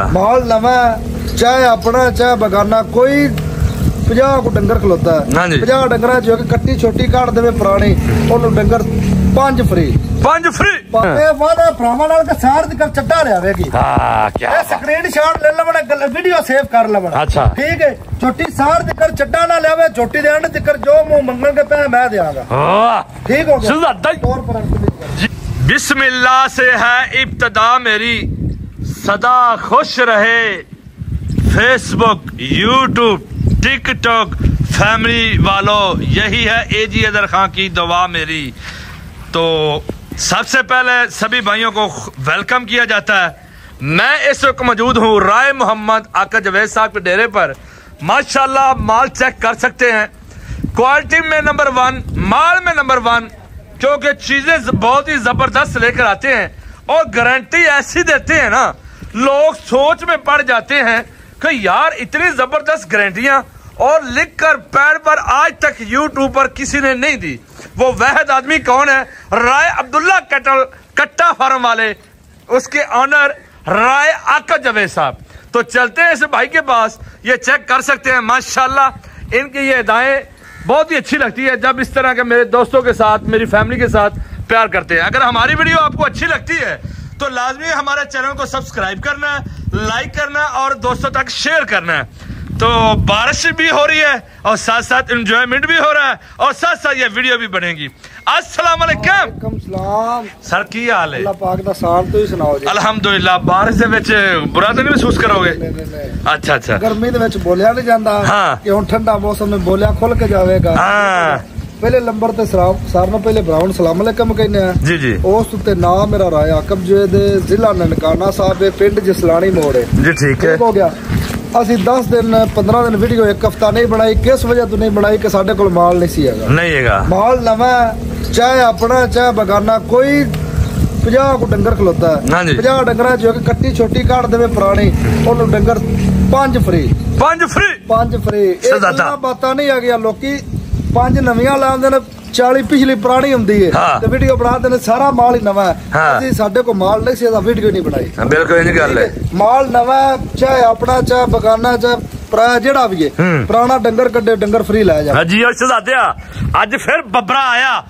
ਮਾਹੌਲ ਨਵਾਂ ਚਾਹੇ ਆਪਣਾ ਚਾਹੇ ਬਗਾਨਾ ਕੋਈ 50 ਕੋ ਡੰਗਰ ਖਲੋਤਾ ਹਾਂਜੀ। 50 ਡੰਗਰਾਂ ਚੋਂ ਇੱਕ ਕੱਟੀ ਛੋਟੀ ਕਾੜ ਦੇਵੇ ਪੁਰਾਣੀ ਉਹਨੂੰ ਡੰਗਰ ਪੰਜ ਫਰੀ। ਪੰਜ ਫਰੀ। ਪਾਪੇ ਵਾਦਾ ਭਰਾਵਾਂ ਨਾਲ ਕਸਾਰ ਦੀ ਕਰ ਚੱਡਾ ਲਿਆਵੇਗੀ। ਹਾਂ ਕੀ ਇਹ ਸਕਰੀਨ ਸ਼ਾਟ ਲੈ ਲਵਣ ਵੀਡੀਓ ਸੇਵ ਕਰ ਲਵਣ। ਅੱਛਾ। ਠੀਕ ਹੈ ਛੋਟੀ ਸਾਰ ਦੀ ਕਰ ਚੱਡਾ ਨਾ ਲਿਆਵੇ ਛੋਟੀ ਦੇ ਅੰਡ ਤਿਕਰ ਜੋ ਮੂੰਹ ਮੰਗਣਗੇ ਪੈ ਮੈਂ ਦੇਵਾਂਗਾ ਹਾਂ। ਠੀਕ ਹੋ ਗਿਆ? ਸਿੱਧਾ ਦੌਰ ਪਰ ਬਿਸਮਿਲ੍ਲਾ ਸੇ ਹੈ ਇਬਤਦਾ ਮੇਰੀ। صدا خوش رہے۔ Facebook YouTube TikTok family والو، یہی ہے اے جی ادر خان کی دعا میری۔ تو سب سے پہلے سبھی بھائیوں کو ویلکم کیا جاتا ہے۔ میں اس وقت موجود ہوں رائے محمد آکر جوید صاحب کے ڈیرے پر۔ ماشاءاللہ آپ مال چیک کر سکتے ہیں۔ کوالٹی میں نمبر ون مال میں نمبر ون کیونکہ چیزیں بہت ہی زبردست لے کر آتے ہیں۔ اور گارنٹی ایسی دیتے ہیں نا۔ لوگ سوچ میں پڑ جاتے ہیں کہ یار اتنی زبردست گارنٹیاں اور لکھ کر پیڑ پر آج تک یوٹیوب پر کسی نے نہیں دی۔ وہ وحد آدمی کون ہے؟ رائے عبداللہ کٹل، کٹا فارم والے۔ اس کے آنر رائے آکا جوے صاحب۔ تو چلتے ہیں اس بھائی کے پاس، یہ چیک کر سکتے ہیں، ماشاءاللہ، ان کی یہ ادائیں بہت ہی اچھی لگتی ہے۔ جب اس طرح کے میرے دوستوں کے ساتھ، میری فیملی کے ساتھ پیار کرتے ہیں۔ اگر ہماری ویڈیو آپ کو اچھی لگتی ہے تو لازمی ہمارے چینل کو سبسکرائب کرنا ہے لائک کرنا ہے اور دوستوں تک شیئر کرنا۔ ہے تو بارش بھی ہو رہی ہے اور ساتھ ساتھ انجوائمنٹ بھی ہو رہا ہے اور ساتھ ساتھ یہ ویڈیو بھی بنے گی۔ السلام علیکم۔ سر کی حال ہے؟ اللہ پاک جی۔ الحمدللہ بارش دے وچ برا تو نہیں محسوس کرو گے اچھا اچھا۔ گرمی دے وچ بولیا نہیں جاندا ہاں۔ کہ ہن ٹھنڈا موسم میں بولیا کھل کے جاوے گا۔ ہاں۔ ਨੰਬਰ ਤੇ ਸਲਾਮ ਸਾਰਿਆਂ ਨੂੰ ਪਹਿਲੇ ਬਰਾਉਨ ਸਲਾਮ ਅਲੈਕਮ ਕਹਿੰਦੇ ਆ। ਜੀ ਜੀ। ਉਸ ਉੱਤੇ ਨਾਮ ਮੇਰਾ ਰਾਇਆ ਕਬਜੇ ਦੇ ਜ਼ਿਲ੍ਹਾ ਨਨਕਾਣਾ ਸਾਹਿਬ ਦੇ ਪਿੰਡ ਜਸਲਾਣੀ ਮੋੜ ਹੈ। ਜੀ ਠੀਕ ਹੈ। ਠੀਕ ਹੋ ਗਿਆ। ਅਸੀਂ 10 ਦਿਨ 15 ਦਿਨ ਵੀਡੀਓ ਇੱਕ ਹਫਤਾ ਨਹੀਂ ਬਣਾਈ। ਕਿਸ ਵਜ੍ਹਾ ਤੋਂ ਨਹੀਂ ਬਣਾਈ? ਕਿ ਸਾਡੇ ਕੋਲ ਮਾਲ ਨਹੀਂ ਸੀ ਹੈਗਾ। ਨਹੀਂ ਹੈਗਾ। ਮਾਲ ਨਵਾਂ ਚਾਹੇ ਆਪਣਾ ਚਾਹੇ ਬਗਾਨਾ ਕੋਈ 50 ਕੋ ਡੰਗਰ ਖਲੋਤਾ ਹੈ। ਹਾਂਜੀ। 50 ਡੰਗਰਾਂ ਚੋਂ ਇੱਕ ਕੱਟੀ ਛੋਟੀ ਕੱਢ ਦੇਵੇ ਪੁਰਾਣੀ ਉਹਨੂੰ ਡੰਗਰ ਪੰਜ ਫਰੀ ਪੰਜ ਫ੍ਰੀ ਪੰਜ ਫਰੀ ਇਹ ਬਾਤਾਂ ਨਹੀਂ ਆ ਗਿਆ ਲੋਕੀ ਪੰਜ ਨਵੀਆਂ ਲਾਉਂਦੇ ਨੇ 40 ਪਿਛਲੀ ਪੁਰਾਣੀ ਹੁੰਦੀ ਹੈ। ਤੇ ਵੀਡੀਓ ਬਣਾਉਂਦੇ ਨੇ ਸਾਰਾ ਮਾਲ ਹੀ ਨਵਾਂ। ਅਸੀਂ ਸਾਡੇ ਕੋਲ ਮਾਲ ਨਹੀਂ ਸੀ ਇਹਦਾ ਵੀਡੀਓ ਨਹੀਂ ਬਣਾਈ। ਬਿਲਕੁਲ ਇਹ ਗੱਲ ਹੈ। ਮਾਲ ਨਵਾਂ ਚਾਹੇ ਆਪਣਾ ਚਾਹੇ ਬਗਾਨਾ ਚਾਹੇ ਪੁਰਾਣਾ ਜਿਹੜਾ ਵੀ ਹੈ। ਪੁਰਾਣਾ ਡੰਗਰ ਕੱਢੇ ਡੰਗਰ ਫਰੀ ਲੈ ਜਾ। ਹਾਂਜੀ ਉਹ ਸ਼ਹਜ਼ਾਦਿਆ ਅੱਜ ਫਿਰ ਬੱਬਰਾ ਆਇਆ।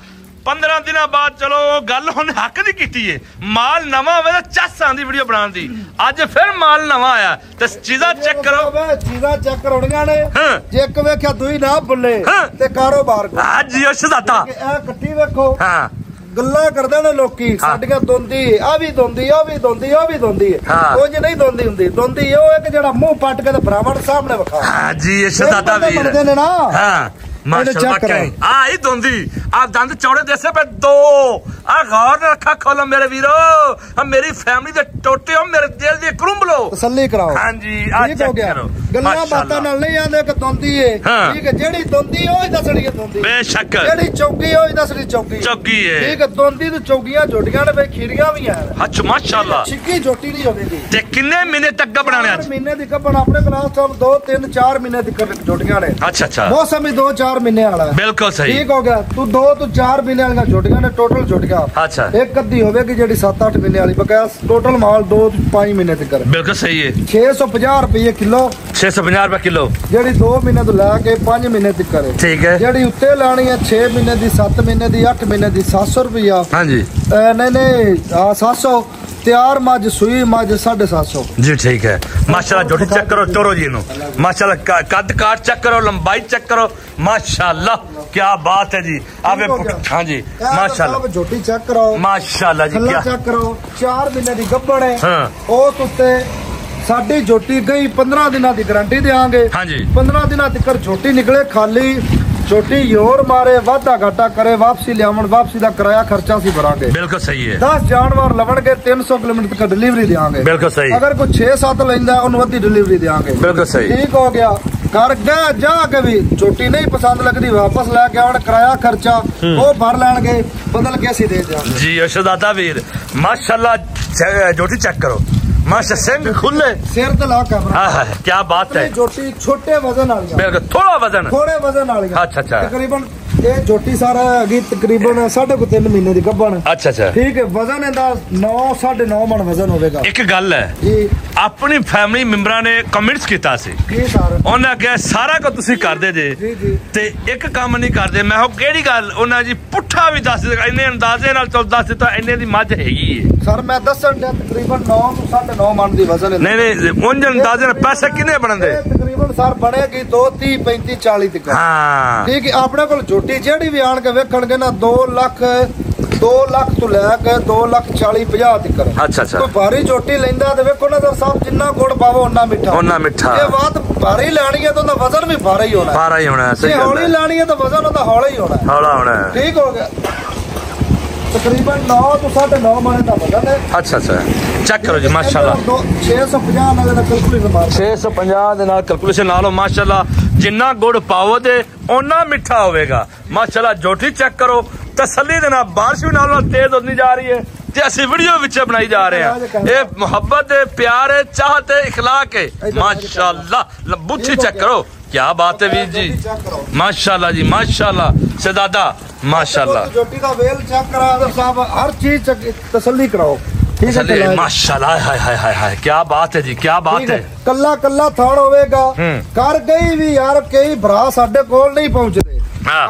15 ਦਿਨਾਂ ਬਾਅਦ ਚਲੋ ਗੱਲ ਹੁਣ ਹੱਕ ਦੀ ਕੀਤੀ ਏ। ਮਾਲ ਨਵਾਂ ਹੋਵੇ ਤਾਂ ਚੱਸ ਆਂਦੀ ਵੀਡੀਓ ਬਣਾਉਣ ਦੀ। ਅੱਜ ਫਿਰ ਮਾਲ ਨਵਾਂ ਆਇਆ। ਤੇ ਚੀਜ਼ਾਂ ਚੈੱਕ ਕਰੋ। ਚੀਜ਼ਾਂ ਚੈੱਕ ਕਰਾਉਣੀਆਂ ਨੇ। ਹਾਂ। ਜੇ ਇੱਕ ਵੇਖਿਆ ਦੂਈ ਨਾ ਹਾਂ। ਤੇ ਕਾਰੋਬਾਰ ਹਾਂਜੀ ਉਹ ਸ਼ਹਜ਼ਾਦਾ ਇਹ ਕੱਟੀ ਵੇਖੋ। ਹਾਂ। ਗੱਲਾਂ ਕਰਦੇ ਨੇ ਲੋਕੀ। ਸਾਡੀਆਂ ਦੋਂਦੀ ਆ ਵੀ ਦੋਂਦੀ ਆ ਵੀ ਦੋਂਦੀ ਆ ਵੀ ਦੋਂਦੀ ਹਾਂ। ਜੇ ਨਹੀਂ ਦੋਂਦੀ ਹੁੰਦੀ ਦੋਂਦੀ ਉਹ ਇੱਕ ਜਿਹੜਾ ਮੂੰਹ ਪੱਟ ਕੇ ਤੇ ਬਰਾਵਣ ਸਾਹਮਣੇ ਵਿਖਾ। ਹਾਂਜੀ ਇਹ ਸ਼ਹਜ਼ਾਦਾ ਬੰਦੇ ਵੀਰ। ਨੇ ਨਾ। ਹਾਂ। ਮਾਸ਼ਾਅੱਲਾ check ਕਰੋ। ਕਹੀਂ ਆ ਹੀ ਦੋਂਦੀ ਚੌੜੇ ਦੇਸੇ ਪੇ ਦੋ। ਆ ਗੌਰ ਰੱਖਾ ਖੋਲੋ ਮੇਰੇ ਵੀਰੋ। ਮੇਰੀ ਫੈਮਿਲੀ ਦੇ ਟੋਟੇ ਹੋ ਮੇਰੇ ਦਿਲ ਦੇ ਕਰੁੰਬਲੋ ਤਸੱਲੀ ਕਰਾਓ। ਹਾਂਜੀ ਗੱਲਾਂ। ਬਾਤਾਂ ਨਾਲ ਨਹੀਂ ਆਂਦੇ ਕਿ ਦੋਂਦੀ ਏ। ਠੀਕ ਹੈ ਜਿਹੜੀ ਦੋਂਦੀ ਉਹ ਹੀ ਦੱਸਣੀ ਹੈ ਦੋਂਦੀ। ਬੇਸ਼ੱਕ। ਜਿਹੜੀ ਚੌਕੀ ਉਹ ਹੀ ਦੱਸਣੀ ਚੌਕੀ ਚੌਕੀ ਏ। ਠੀਕ ਹੈ ਦੋਂਦੀ ਤੇ ਚੌਕੀਆਂ ਜੋੜੀਆਂ ਨੇ ਵੇ ਖੀਰੀਆਂ ਵੀ ਆ ਹੱਚ ਮਾਸ਼ਾਅੱਲਾ। ਛਿੱਕੀ ਜੋਟੀ ਨਹੀਂ ਹੋਵੇਗੀ। ਤੇ ਕਿੰਨੇ ਮਹੀਨੇ ਤੱਕ ਬਣਾਣੇ ਚਾਰ ਅੱਜ? ਮਹੀਨੇ ਦੀ ਕੱਪਣ ਆਪਣੇ ਕਲਾਸ ਤੋਂ 2 3 4 ਮਹੀਨੇ ਦੀ ਜੋਟੀਆਂ ਨੇ। ਅੱਛਾ ਅੱਛਾ। ਮੌਸਮ ਹੀ 2 4 ਮਹੀਨੇ ਵਾਲਾ। ਬਿਲਕੁਲ ਸਹੀ। ਠੀਕ ਹੋ ਗਿਆ। ਤੂੰ 2 ਤੋਂ 4 ਮਹੀਨੇ ਵਾਲੀਆਂ ਜੋਟੀਆਂ ਨੇ ਟੋਟਲ ਜੋਟੀਆਂ। ਅੱਛਾ। ਇੱਕ ਅੱਧੀ ਹੋਵੇਗੀ ਜਿਹੜੀ 7 8 ਮਹੀਨੇ ਵਾਲੀ। ਬਕਾਇਆ ਟੋਟਲ ਮਾਲ 2 ਤੋਂ 5 ਮਹੀਨੇ ਤੱਕ। ਬਿਲਕੁਲ ਸਹੀ ਹੈ 650 ਰੁਪਏ ਕਿਲੋ। 650 ਰੁਪਏ ਕਿਲੋ। ਜਿਹੜੀ 2 ਮਹੀਨੇ ਤੋਂ ਲੈ ਕੇ 5 ਮਹੀਨੇ ਤੱਕ ਕਰੇ। ਠੀਕ ਹੈ। ਜਿਹੜੀ ਉੱਤੇ ਲਾਣੀ ਹੈ 6 ਮਹੀਨੇ ਦੀ 7 ਮਹੀਨੇ ਦੀ 8 ਮਹੀਨੇ ਦੀ 700 ਰੁਪਇਆ ਹਾਂਜੀ। ਨਹੀਂ ਨਹੀਂ ਆਹ 700 ਤਿਆਰ ਮੱਝ ਸੂਈ ਮੱਝ 750 ਜੀ ਠੀਕ ਹੈ। ਮਾਸ਼ਾਅੱਲਾ ਜੋਟੀ ਚੈੱਕ ਕਰੋ ਤੋਰੋ ਜੀ ਨੂੰ ਮਾਸ਼ਾਅੱਲਾ ਕੱਦ ਕਾਟ ਚੈੱਕ ਕਰੋ ਲੰਬਾਈ ਚੈੱਕ ਕਰੋ। ਮਾਸ਼ਾਅੱਲਾ ਕੀ ਬਾਤ ਹੈ ਜੀ। ਆਵੇ। ਹਾਂਜੀ ਮਾਸ਼ਾਅੱਲਾ। ਜੋਟੀ ਚੈੱਕ ਕਰਾਓ ਮਾਸ਼ਾਅੱਲਾ ਜੀ ਕੀ ਚੈੱਕ ਕਰੋ। 4 ਮਹੀਨੇ ਦੀ ਗੱਬੜ ਹੈ। ਹਾਂ। ਉਸ ਉੱਤੇ ਸਾਡੀ ਝੋਟੀ ਗਈ 15 ਦਿਨਾਂ ਦੀ ਗਾਰੰਟੀ ਦੇਾਂਗੇ ਹਾਂਜੀ। 15 ਦਿਨਾਂ ਤੱਕ ਝੋਟੀ ਨਿਕਲੇ ਖਾਲੀ। ਝੋਟੀ ਯੋਰ ਮਾਰੇ ਵਾਧਾ ਘਾਟਾ ਕਰੇ ਵਾਪਸੀ ਲਿਆਵਣ ਵਾਪਸੀ ਦਾ ਕਿਰਾਇਆ ਖਰਚਾ ਸੀ ਭਰਾਂਗੇ। ਬਿਲਕੁਲ ਸਹੀ ਹੈ। 10 ਜਾਨਵਰ ਲਵਣਗੇ 300 ਕਿਲੋਮੀਟਰ ਤੱਕ ਡਿਲੀਵਰੀ ਦੇਾਂਗੇ ਬਿਲਕੁਲ ਸਹੀ। ਅਗਰ ਕੋਈ 6-7 ਲੈਂਦਾ ਉਹਨੂੰ ਅੱਧੀ ਡਿਲੀਵਰੀ ਦੇਾਂਗੇ ਬਿਲਕੁਲ ਸਹੀ। ਠੀਕ ਹੋ ਗਿਆ। ਕਰ ਗਿਆ ਜਾ ਕੇ ਵੀ ਝੋਟੀ ਨਹੀਂ ਪਸੰਦ ਲੱਗਦੀ ਵਾਪਸ ਲੈ ਕੇ ਆਉਣ ਕਿਰਾਇਆ ਖਰਚਾ ਉਹ ਭਰ ਲੈਣਗੇ ਬਦਲ ਕੇ ਅਸੀਂ ਦੇ ਦਿਆਂਗੇ। ਜੀ ਅਸ਼ਦਾਤਾ ਵੀਰ ਮਾਸ਼ਾਅੱਲਾ ਜੋਟੀ ਚੈੱਕ ਕਰੋ। ਮਾਸ਼ਾ ਸਿੰਘ ਖੁੱਲੇ ਸਿਰ ਤੇ ਲਾ ਕੈਮਰਾ ਆਹ ਕੀ ਬਾਤ ਹੈ ਝੋਟੀ ਛੋਟੇ ਵਜ਼ਨ ਵਾਲੀਆਂ ਬਿਲਕੁਲ ਥੋੜਾ ਵਜ਼ਨ ਥੋੜੇ ਵਜ਼ਨ ਵਾਲੀਆਂ ਅੱਛਾ, ਅੱਛਾ। ਤਕਰੀਬਨ ਇਹ ਝੋਟੀ ਸਾਰਾ ਹੈਗੀ ਤਕਰੀਬਨ 3.5 ਮਹੀਨੇ ਦੀ ਗੱਭਣ। ਅੱਛਾ ਅੱਛਾ। ਠੀਕ ਹੈ ਵਜ਼ਨ ਇਹਦਾ 9 9.5 ਮਣ ਵਜ਼ਨ ਹੋਵੇਗਾ। ਇੱਕ ਗੱਲ ਹੈ ਆਪਣੀ ਫੈਮਿਲੀ ਮੈਂਬਰਾਂ ਨੇ ਕਮੈਂਟਸ ਕੀਤਾ ਸੀ। ਜੀ ਸਰ? ਉਹਨਾਂ ਕਿਹਾ ਸਾਰਾ ਕੁਝ ਤੁਸੀਂ ਕਰਦੇ ਜੇ। ਜੀ ਜੀ। ਤੇ ਇੱਕ ਕੰਮ ਨਹੀਂ ਕਰਦੇ। ਮੈਂ ਉਹ ਕਿਹੜੀ ਗੱਲ? ਉਹਨਾਂ ਜੀ ਪੁੱਠਾ ਵੀ ਦੱਸ ਦਿੱਤਾ ਇੰਨੇ ਅੰਦਾਜ਼ੇ ਨਾਲ ਚਲ ਦੱਸ ਦਿੱਤਾ ਇੰਨੇ ਦੀ ਮੱਝ ਹੈਗੀ ਏ। ਸਰ ਮੈਂ ਦੱਸਣ ਡਿਆ ਤਕਰੀਬਨ 9 ਤੋਂ 9.5 ਮਣ ਦੀ ਵਜ਼ਨ ਨਹੀਂ ਨਹੀਂ ਉਂਝ ਅੰਦਾਜ਼ੇ ਨਾਲ ਪੈਸੇ ਕਿੰਨੇ ਬਣਦੇ? ਤਕਰੀਬਨ ਸਰ ਬਣੇਗੀ 2 30 35 40 ਤੱਕ। ਹਾਂ। ਠੀਕ ਹੈ ਆਪਣੇ ਕੋਲ ਝੋਟੀ ਜਿਹੜੀ ਵੀ ਆਣ ਕੇ ਵੇਖਣਗੇ ਨਾ 2 ਲੱਖ 2 ਲੱਖ ਤੋਂ ਲੈ ਕੇ 2 ਲੱਖ 40 50 ਤੱਕ। ਅੱਛਾ ਅੱਛਾ। ਕੋਈ ਭਾਰੀ ਝੋਟੀ ਲੈਂਦਾ ਤੇ ਵੇਖੋ ਨਾ ਸਾਹਿਬ ਜਿੰਨਾ ਗੁੜ ਪਾਵੋ ਉਹਨਾਂ ਮਿੱਠਾ। ਉਹਨਾਂ ਮਿੱਠਾ। ਇਹ ਬਾਤ ਭਾਰੀ ਲੈਣੀ ਹੈ ਤਾਂ ਉਹਦਾ ਵਜ਼ਨ ਵੀ ਭਾਰਾ ਹੀ ਹੋਣਾ। ਪਾਰਾ ਹੀ ਹੋਣਾ ਸਹੀ ਗੱਲ ਹੌਲੀ ਲੈਣੀ ਹੈ ਤਾਂ ਵਜ਼ਨ ਉਹਦਾ ਹੌਲਾ ਹੀ ਹੋਣਾ। ਹੌਲਾ ਹੋਣਾ। ਠੀਕ ਹੋ ਗਿਆ। ਤਕਰੀਬਨ 9 ਤੋਂ 9.5 ਮਣ ਦਾ ਵਜ਼ਨ ਹੈ ਅੱਛਾ ਅੱਛਾ ਚੈੱਕ ਕਰੋ ਜੀ ਮਾਸ਼ਾਅੱਲਾ 650 ਨਾਲ ਦਾ ਕੈਲਕੂਲੇਟਰ ਮਾਰ 650 ਦੇ ਨਾਲ ਕੈਲਕੂਲੇਸ਼ਨ ਲਾ ਲਓ ਮਾਸ਼ਾਅੱਲਾ ਜਿੰਨਾ ਗੁੜ ਪਾਓ ਤੇ ਓਨਾ ਮਿੱਠਾ ਹੋਵੇਗਾ ਮਾਸ਼ਾਅੱਲਾ ਜੋਟੀ ਚੈੱਕ ਕਰੋ ਤਸੱਲੀ ਦੇ ਨਾਲ ਬਾਰਿਸ਼ ਵੀ ਨਾਲ ਨਾਲ ਤੇਜ਼ ਹੁੰਦੀ ਜਾ ਰਹੀ ਹੈ ਤੇ ਅਸੀਂ ਵੀਡੀਓ ਵਿੱਚ ਬਣਾਈ ਜਾ ਰਹੇ ਹਾਂ ਇਹ ਮੁਹੱਬਤ ਹੈ ਪਿਆਰ ਹੈ ਚਾਹਤ ਹੈ اخلاق ਹੈ ਮਾਸ਼ਾਅੱਲਾ ਬੁੱਥੀ ਚੈੱਕ ਕਰੋ ਕੀ ਬਾਤ ਹੈ ਵੀਰ ਜੀ। ਮਾਸ਼ਾਅੱਲਾ ਜੀ ਮਾਸ਼ਾਅੱਲਾ। ਸਦਾਦਾ ਮਾਸ਼ਾਅੱਲਾ। ਜੋਟੀ ਦਾ ਵੇਲ ਚੈੱਕ ਕਰਾ ਸਾਹਿਬ ਹਰ ਚੀਜ਼ ਤਸੱਲੀ ਕਰਾਓ। ਠੀਕ। ਮਾਸ਼ਾਅੱਲਾ ਹਾਏ ਹਾਏ ਹਾਏ ਹਾਏ ਕੀ ਬਾਤ ਹੈ ਜੀ ਕੀ ਬਾਤ ਹੈ। ਕੱਲਾ ਕੱਲਾ ਥਾਣ ਹੋਵੇਗਾ। ਕਰ ਗਈ ਵੀ ਯਾਰ ਕਈ ਭਰਾ ਸਾਡੇ ਕੋਲ ਨਹੀਂ ਪਹੁੰਚਦੇ।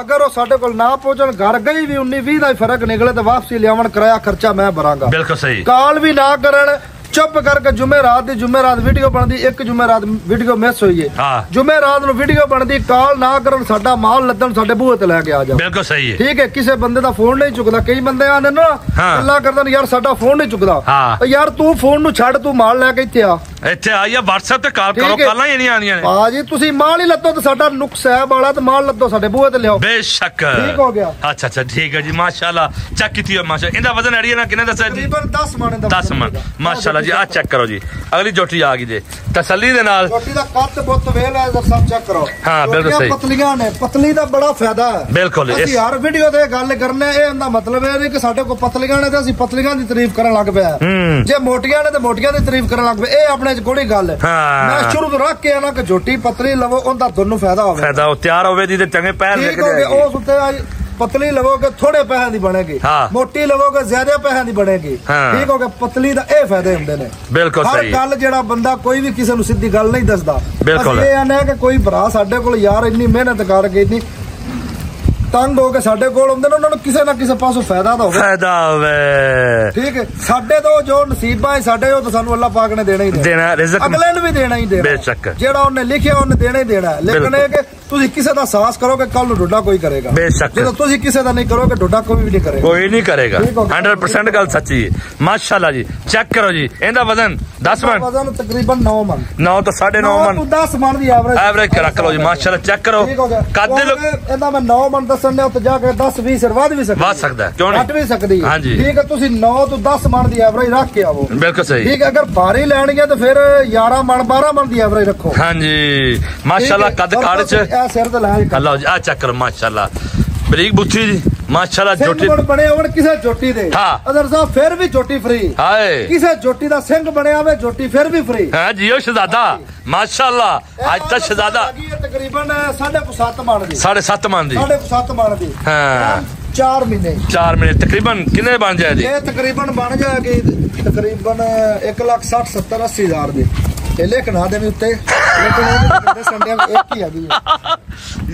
ਅਗਰ ਉਹ ਸਾਡੇ ਕੋਲ ਨਾ ਪਹੁੰਚਣ ਘਰ ਗਈ ਵੀ 19 20 ਦਾ ਫ਼ਰਕ ਨਿਕਲੇ ਤਾਂ ਵਾਪਸੀ ਲਿਆਵਣ ਕਿਰਾਇਆ ਖਰਚਾ ਮੈਂ ਭਰਾਂਗਾ। ਬਿਲਕੁਲ ਸਹੀ। ਕਾਲ ਵੀ ਨਾ ਕਰਨ ਚੁੱਪ ਕਰਕੇ ਜੁਮੇ ਰਾਤ ਦੀ ਜੁਮੇ ਰਾਤ ਵੀਡੀਓ ਬਣਦੀ ਇੱਕ ਜੁਮੇ ਰਾਤ ਵੀਡੀਓ ਮਿਸ ਹੋਈ ਹੈ ਹਾਂ। ਜੁਮੇ ਰਾਤ ਨੂੰ ਵੀਡੀਓ ਬਣਦੀ ਕਾਲ ਨਾ ਕਰਨ ਸਾਡਾ ਮਾਲ ਲੱਦਣ ਸਾਡੇ ਬੂਹੇ ਤੇ ਲੈ ਕੇ ਆ ਜਾਓ। ਬਿਲਕੁਲ ਸਹੀ ਹੈ ਠੀਕ ਹੈ ਕਿਸੇ ਬੰਦੇ ਦਾ ਫੋਨ ਨਹੀਂ ਚੁੱਕਦਾ। ਕਈ ਬੰਦੇ ਆਨੇ ਨਾ। ਗੱਲਾਂ ਕਰਦੇ ਯਾਰ ਸਾਡਾ ਫੋਨ ਨਹੀਂ ਚੁੱਕਦਾ। ਯਾਰ ਤੂੰ ਫੋਨ ਨੂੰ ਛੱਡ ਤੂੰ ਮਾਲ ਲੈ ਕੇ ਇੱਥੇ ਆ। ਇੱਥੇ ਆਈਆ WhatsApp ਤੇ ਕਾਲ ਕਰੋ। ਕਾਲਾਂ ਹੀ ਨਹੀਂ ਆਉਂਦੀਆਂ ਨੇ। ਬਾਜੀ ਤੁਸੀਂ ਮਾਲ ਹੀ ਲੱਦੋ ਤੇ ਸਾਡਾ ਨੁਕਸ ਹੈ ਵਾਲਾ ਤੇ ਮਾਲ ਲੱਦੋ ਸਾਡੇ ਬੂਹੇ ਤੇ ਲਿਆਓ। ਬੇਸ਼ੱਕ। ਠੀਕ ਹੋ ਗਿਆ। ਅੱਛਾ ਅੱਛਾ ਠੀਕ ਹੈ ਜੀ ਮਾਸ਼ਾਅੱਲਾ। ਚੈੱਕ ਕੀਤੀ ਹੋ ਮਾਸ਼ਾ ਇਹਦਾ ਵਜ਼ਨ ਅੜੀਏ ਨਾ ਕਿੰਨੇ ਦੱਸਿਆ ਜੀ? ਤਕਰੀਬਨ 10 ਮਣ ਦਾ 10 ਮਨ ਮਾਸ਼ਾਅੱਲਾ ਜੀ ਆ ਚੈੱਕ ਕਰੋ ਜੀ। ਅਗਲੀ ਜੋਟੀ ਆ ਗਈ ਜੇ। ਤਸੱਲੀ ਦੇ ਨਾਲ। ਰੋਟੀ ਦਾ ਕੱਟ ਬੁੱਤ ਵੇਲ ਹੈ ਸਭ ਚੈੱਕ ਕਰੋ। ਹਾਂ, ਬਿਲਕੁਲ ਸਹੀ। ਪਤਲੀਆਂ ਨੇ। ਪਤਲੀ ਦਾ ਬੜਾ ਫਾਇਦਾ ਹੈ। ਬਿਲਕੁਲ, ਅਸੀਂ ਹਰ ਵੀਡੀਓ ਤੇ ਗੱਲ ਕਰਨੇ ਇਹ ਇਹਦਾ ਮਤਲਬ ਇਹ ਨਹੀਂ ਕਿ ਸਾਡੇ ਕੋਲ ਪਤਲੀਆਂ ਨੇ ਤੇ ਅਸੀਂ ਪਤਲੀਆਂ ਦੀ ਤਾਰੀਫ ਕਰਨ ਲੱਗ ਪਿਆ। ਜੇ ਮੋਟੀਆਂ ਨੇ ਤੇ ਮੋਟੀਆਂ ਦੀ ਤਾਰੀਫ ਕਰਨ ਲੱਗ ਪਏ। ਇਹ ਆਪਣੇ ਚ ਕੋਈ ਗੱਲ ਹੈ। ਮੈਂ ਸ਼ੁਰੂ ਤੋਂ ਰੱਖ ਕੇ ਆਣਾ ਕਿ ਝੋਟੀ ਪਤਲੀ ਲਵੋ ਉਹਦਾ ਤੁਹਾਨੂੰ ਫਾਇਦਾ ਹੋਵੇ ਫਾਇਦਾ ਉਹ ਤਿਆਰ ਹੋਵੇ ਦੀ ਤੇ ਚੰਗੇ ਪੈਰ ਲੈ ਠੀਕ ਕੇ ਹੋ ਗਿਆ ਜਾਏਗੀ ਉਸ ਉੱਤੇ ਅੱਜ ਪਤਲੀ ਲਵੋਗੇ ਥੋੜੇ ਪੈਸਿਆਂ ਦੀ ਬਣੇਗੀ। ਮੋਟੀ ਲਵੋਗੇ ਜ਼ਿਆਦਾ ਪੈਸਿਆਂ ਦੀ ਬਣੇਗੀ। ਠੀਕ ਹੋ ਗਿਆ ਪਤਲੀ ਦਾ ਇਹ ਫਾਇਦੇ ਹੁੰਦੇ ਨੇ ਬਿਲਕੁਲ ਹਰ ਸਹੀ ਗੱਲ ਜਿਹੜਾ ਬੰਦਾ ਕੋਈ ਵੀ ਕਿਸੇ ਨੂੰ ਸਿੱਧੀ ਗੱਲ ਨਹੀਂ ਦੱਸਦਾ ਬਿਲਕੁਲ। ਇਹ ਆਨੇ ਕਿ ਕੋਈ ਭਰਾ ਸਾਡੇ ਕੋਲ ਯਾਰ ਇੰਨੀ ਮਿਹਨਤ ਕਰਕੇ ਇੰਨੀ ਤੰਗ ਹੋ ਕੇ ਸਾਡੇ ਕੋਲ ਆਉਂਦੇ ਨੇ ਉਹਨਾਂ ਨੂੰ ਕਿਸੇ ਨਾ ਕਿਸੇ ਪਾਸੋਂ ਫਾਇਦਾ ਤਾਂ ਹੋਵੇ ਫਾਇਦਾ ਹੋਵੇ ਠੀਕ ਹੈ ਸਾਡੇ ਤੋਂ ਜੋ ਨਸੀਬਾਂ ਹੈ ਸਾਡੇ ਉਹ ਤਾਂ ਸਾਨੂੰ ਅੱਲਾਹ ਪਾਕ ਨੇ ਦੇਣਾ ਹੀ ਦੇਣਾ ਦੇਣਾ ਰਿਜ਼ਕ ਅਗਲੇ ਨੂੰ ਵੀ ਦੇਣਾ ਹੀ ਦੇਣਾ ਬੇਸ਼ੱਕ। ਜਿਹੜਾ ਉਹਨੇ ਲਿਖਿਆ ਉਹਨੇ ਦੇਣਾ ਹੀ ਦੇਣਾ ਹੈ। ਲੇਕਿਨ। ਇਹ ਕਿ ਤੁਸੀਂ ਕਿਸੇ ਦਾ ਸਾਹਸ ਕਰੋਗੇ ਕੱਲ ਨੂੰ ਡੋਡਾ ਕੋਈ ਕਰੇਗਾ। ਬੇਸ਼ੱਕ। ਜਦੋਂ ਤੁਸੀਂ ਕਿਸੇ ਦਾ ਨਹੀਂ ਕਰੋਗੇ ਡੋਡਾ ਕੋਈ ਵੀ ਨਹੀਂ ਕਰੇਗਾ। ਕੋਈ ਨਹੀਂ ਕਰੇਗਾ। ਠੀਕ ਹੋ ਗਿਆ। 100% ਗੱਲ ਸੱਚੀ ਹੈ। ਮਾਸ਼ਾਅੱਲਾ ਜੀ ਚੈੱਕ ਕਰੋ ਜੀ। ਇਹਦਾ ਵਜ਼ਨ 10 ਮਨ। ਵਜ਼ਨ ਤਕਰੀਬਨ 9 ਮਨ। 9 ਤੋਂ 9.5 9 ਮਨ। ਤੋਂ 10 ਮਨ ਦੀ ਐਵਰੇਜ ਐਵਰੇਜ ਰੱਖ ਲਓ ਜੀ ਮਾਸ਼ਾਅੱਲਾ ਚੈੱਕ ਕਰੋ। ਕੱਦ ਲੋਕ ਇਹਦਾ ਮੈਂ 9 ਮਨ ਦੱਸਣ ਨੇ ਉੱਤੇ ਜਾ ਕੇ 10 20 ਸਿਰ ਵੱਧ ਵੀ ਸਕਦੀ ਵੱਧ ਸਕਦਾ ਕਿਉਂ ਨਹੀਂ? ਘੱਟ ਵੀ ਸਕਦੀ ਹੈ। ਹਾਂਜੀ। ਠੀਕ ਹੈ ਤੁਸੀਂ 9 ਤੋਂ 10 ਮਨ ਦੀ ਐਵਰੇਜ ਰੱਖ ਕੇ ਆਵੋ। ਬਿਲਕੁਲ ਸਹੀ। ਠੀਕ ਹੈ ਅਗਰ ਭਾਰੀ ਲੈਣੀ ਹੈ ਤਾਂ ਫਿਰ 11 ਮਨ 12 ਮਨ ਦੀ ਐਵਰੇਜ ਰੱਖੋ। ਹਾਂਜੀ। ਮਾਸ਼ਾਅੱਲਾ? ਕੱਦ ਕਾੜ ਚ ਇਹ ਸਿਰ ਤੇ ਲੈ ਅੱਲਾ ਜੀ ਆ ਚੈੱਕ ਕਰੋ ਮਾਸ਼ਾਅੱਲਾ। ਬਰੀਕ ਬੁੱਥੀ ਜੀ ਮਾਸ਼ਾਅੱਲਾ ਸਿੰਘ ਜੋਟੀ ਬਣ ਬਣੇ ਹੋਣ ਕਿਸੇ ਚੋਟੀ ਦੇ। ਹਾਂ। ਅਦਰ ਸਾਹਿਬ ਫਿਰ ਵੀ ਚੋਟੀ ਫ੍ਰੀ ਹਾਏ। ਕਿਸੇ ਚੋਟੀ ਦਾ ਸਿੰਘ ਬਣਿਆ ਹੋਵੇ ਚੋਟੀ ਫਿਰ ਵੀ ਫ੍ਰੀ ਹਾਂ ਜੀਓ ਸ਼ਹਜ਼ਾਦਾ। ਮਾਸ਼ਾਅੱਲਾ ਅੱਜ ਤਾਂ ਸ਼ਹਜ਼ਾਦਾ। ਤਕਰੀਬਨ 7.5 ਮਣ ਦੀ 7.5 ਮਨ ਦੀ 7.5 ਮਣ ਦੀ ਹਾਂ। 4 ਮਹੀਨੇ। 4 ਮਿੰਟ ਤਕਰੀਬਨ ਕਿੰਨੇ ਬਣ ਜਾਏ ਜੀ? ਇਹ ਤਕਰੀਬਨ ਬਣ ਜਾਏਗੀ ਤਕਰੀਬਨ 1 ਲੱਖ 60 70 80 ਹਜ਼ਾਰ ਦੀ। ਇਹ ਲਿਖ ਨਾ ਦੇਵੀ ਉੱਤੇ। ਲੇਕਿਨ ਇਹ ਕਹਿੰਦੇ ਸੰਡਿਆਂ ਇੱਕ ਹੀ ਹੈਗੀ ਹੈ।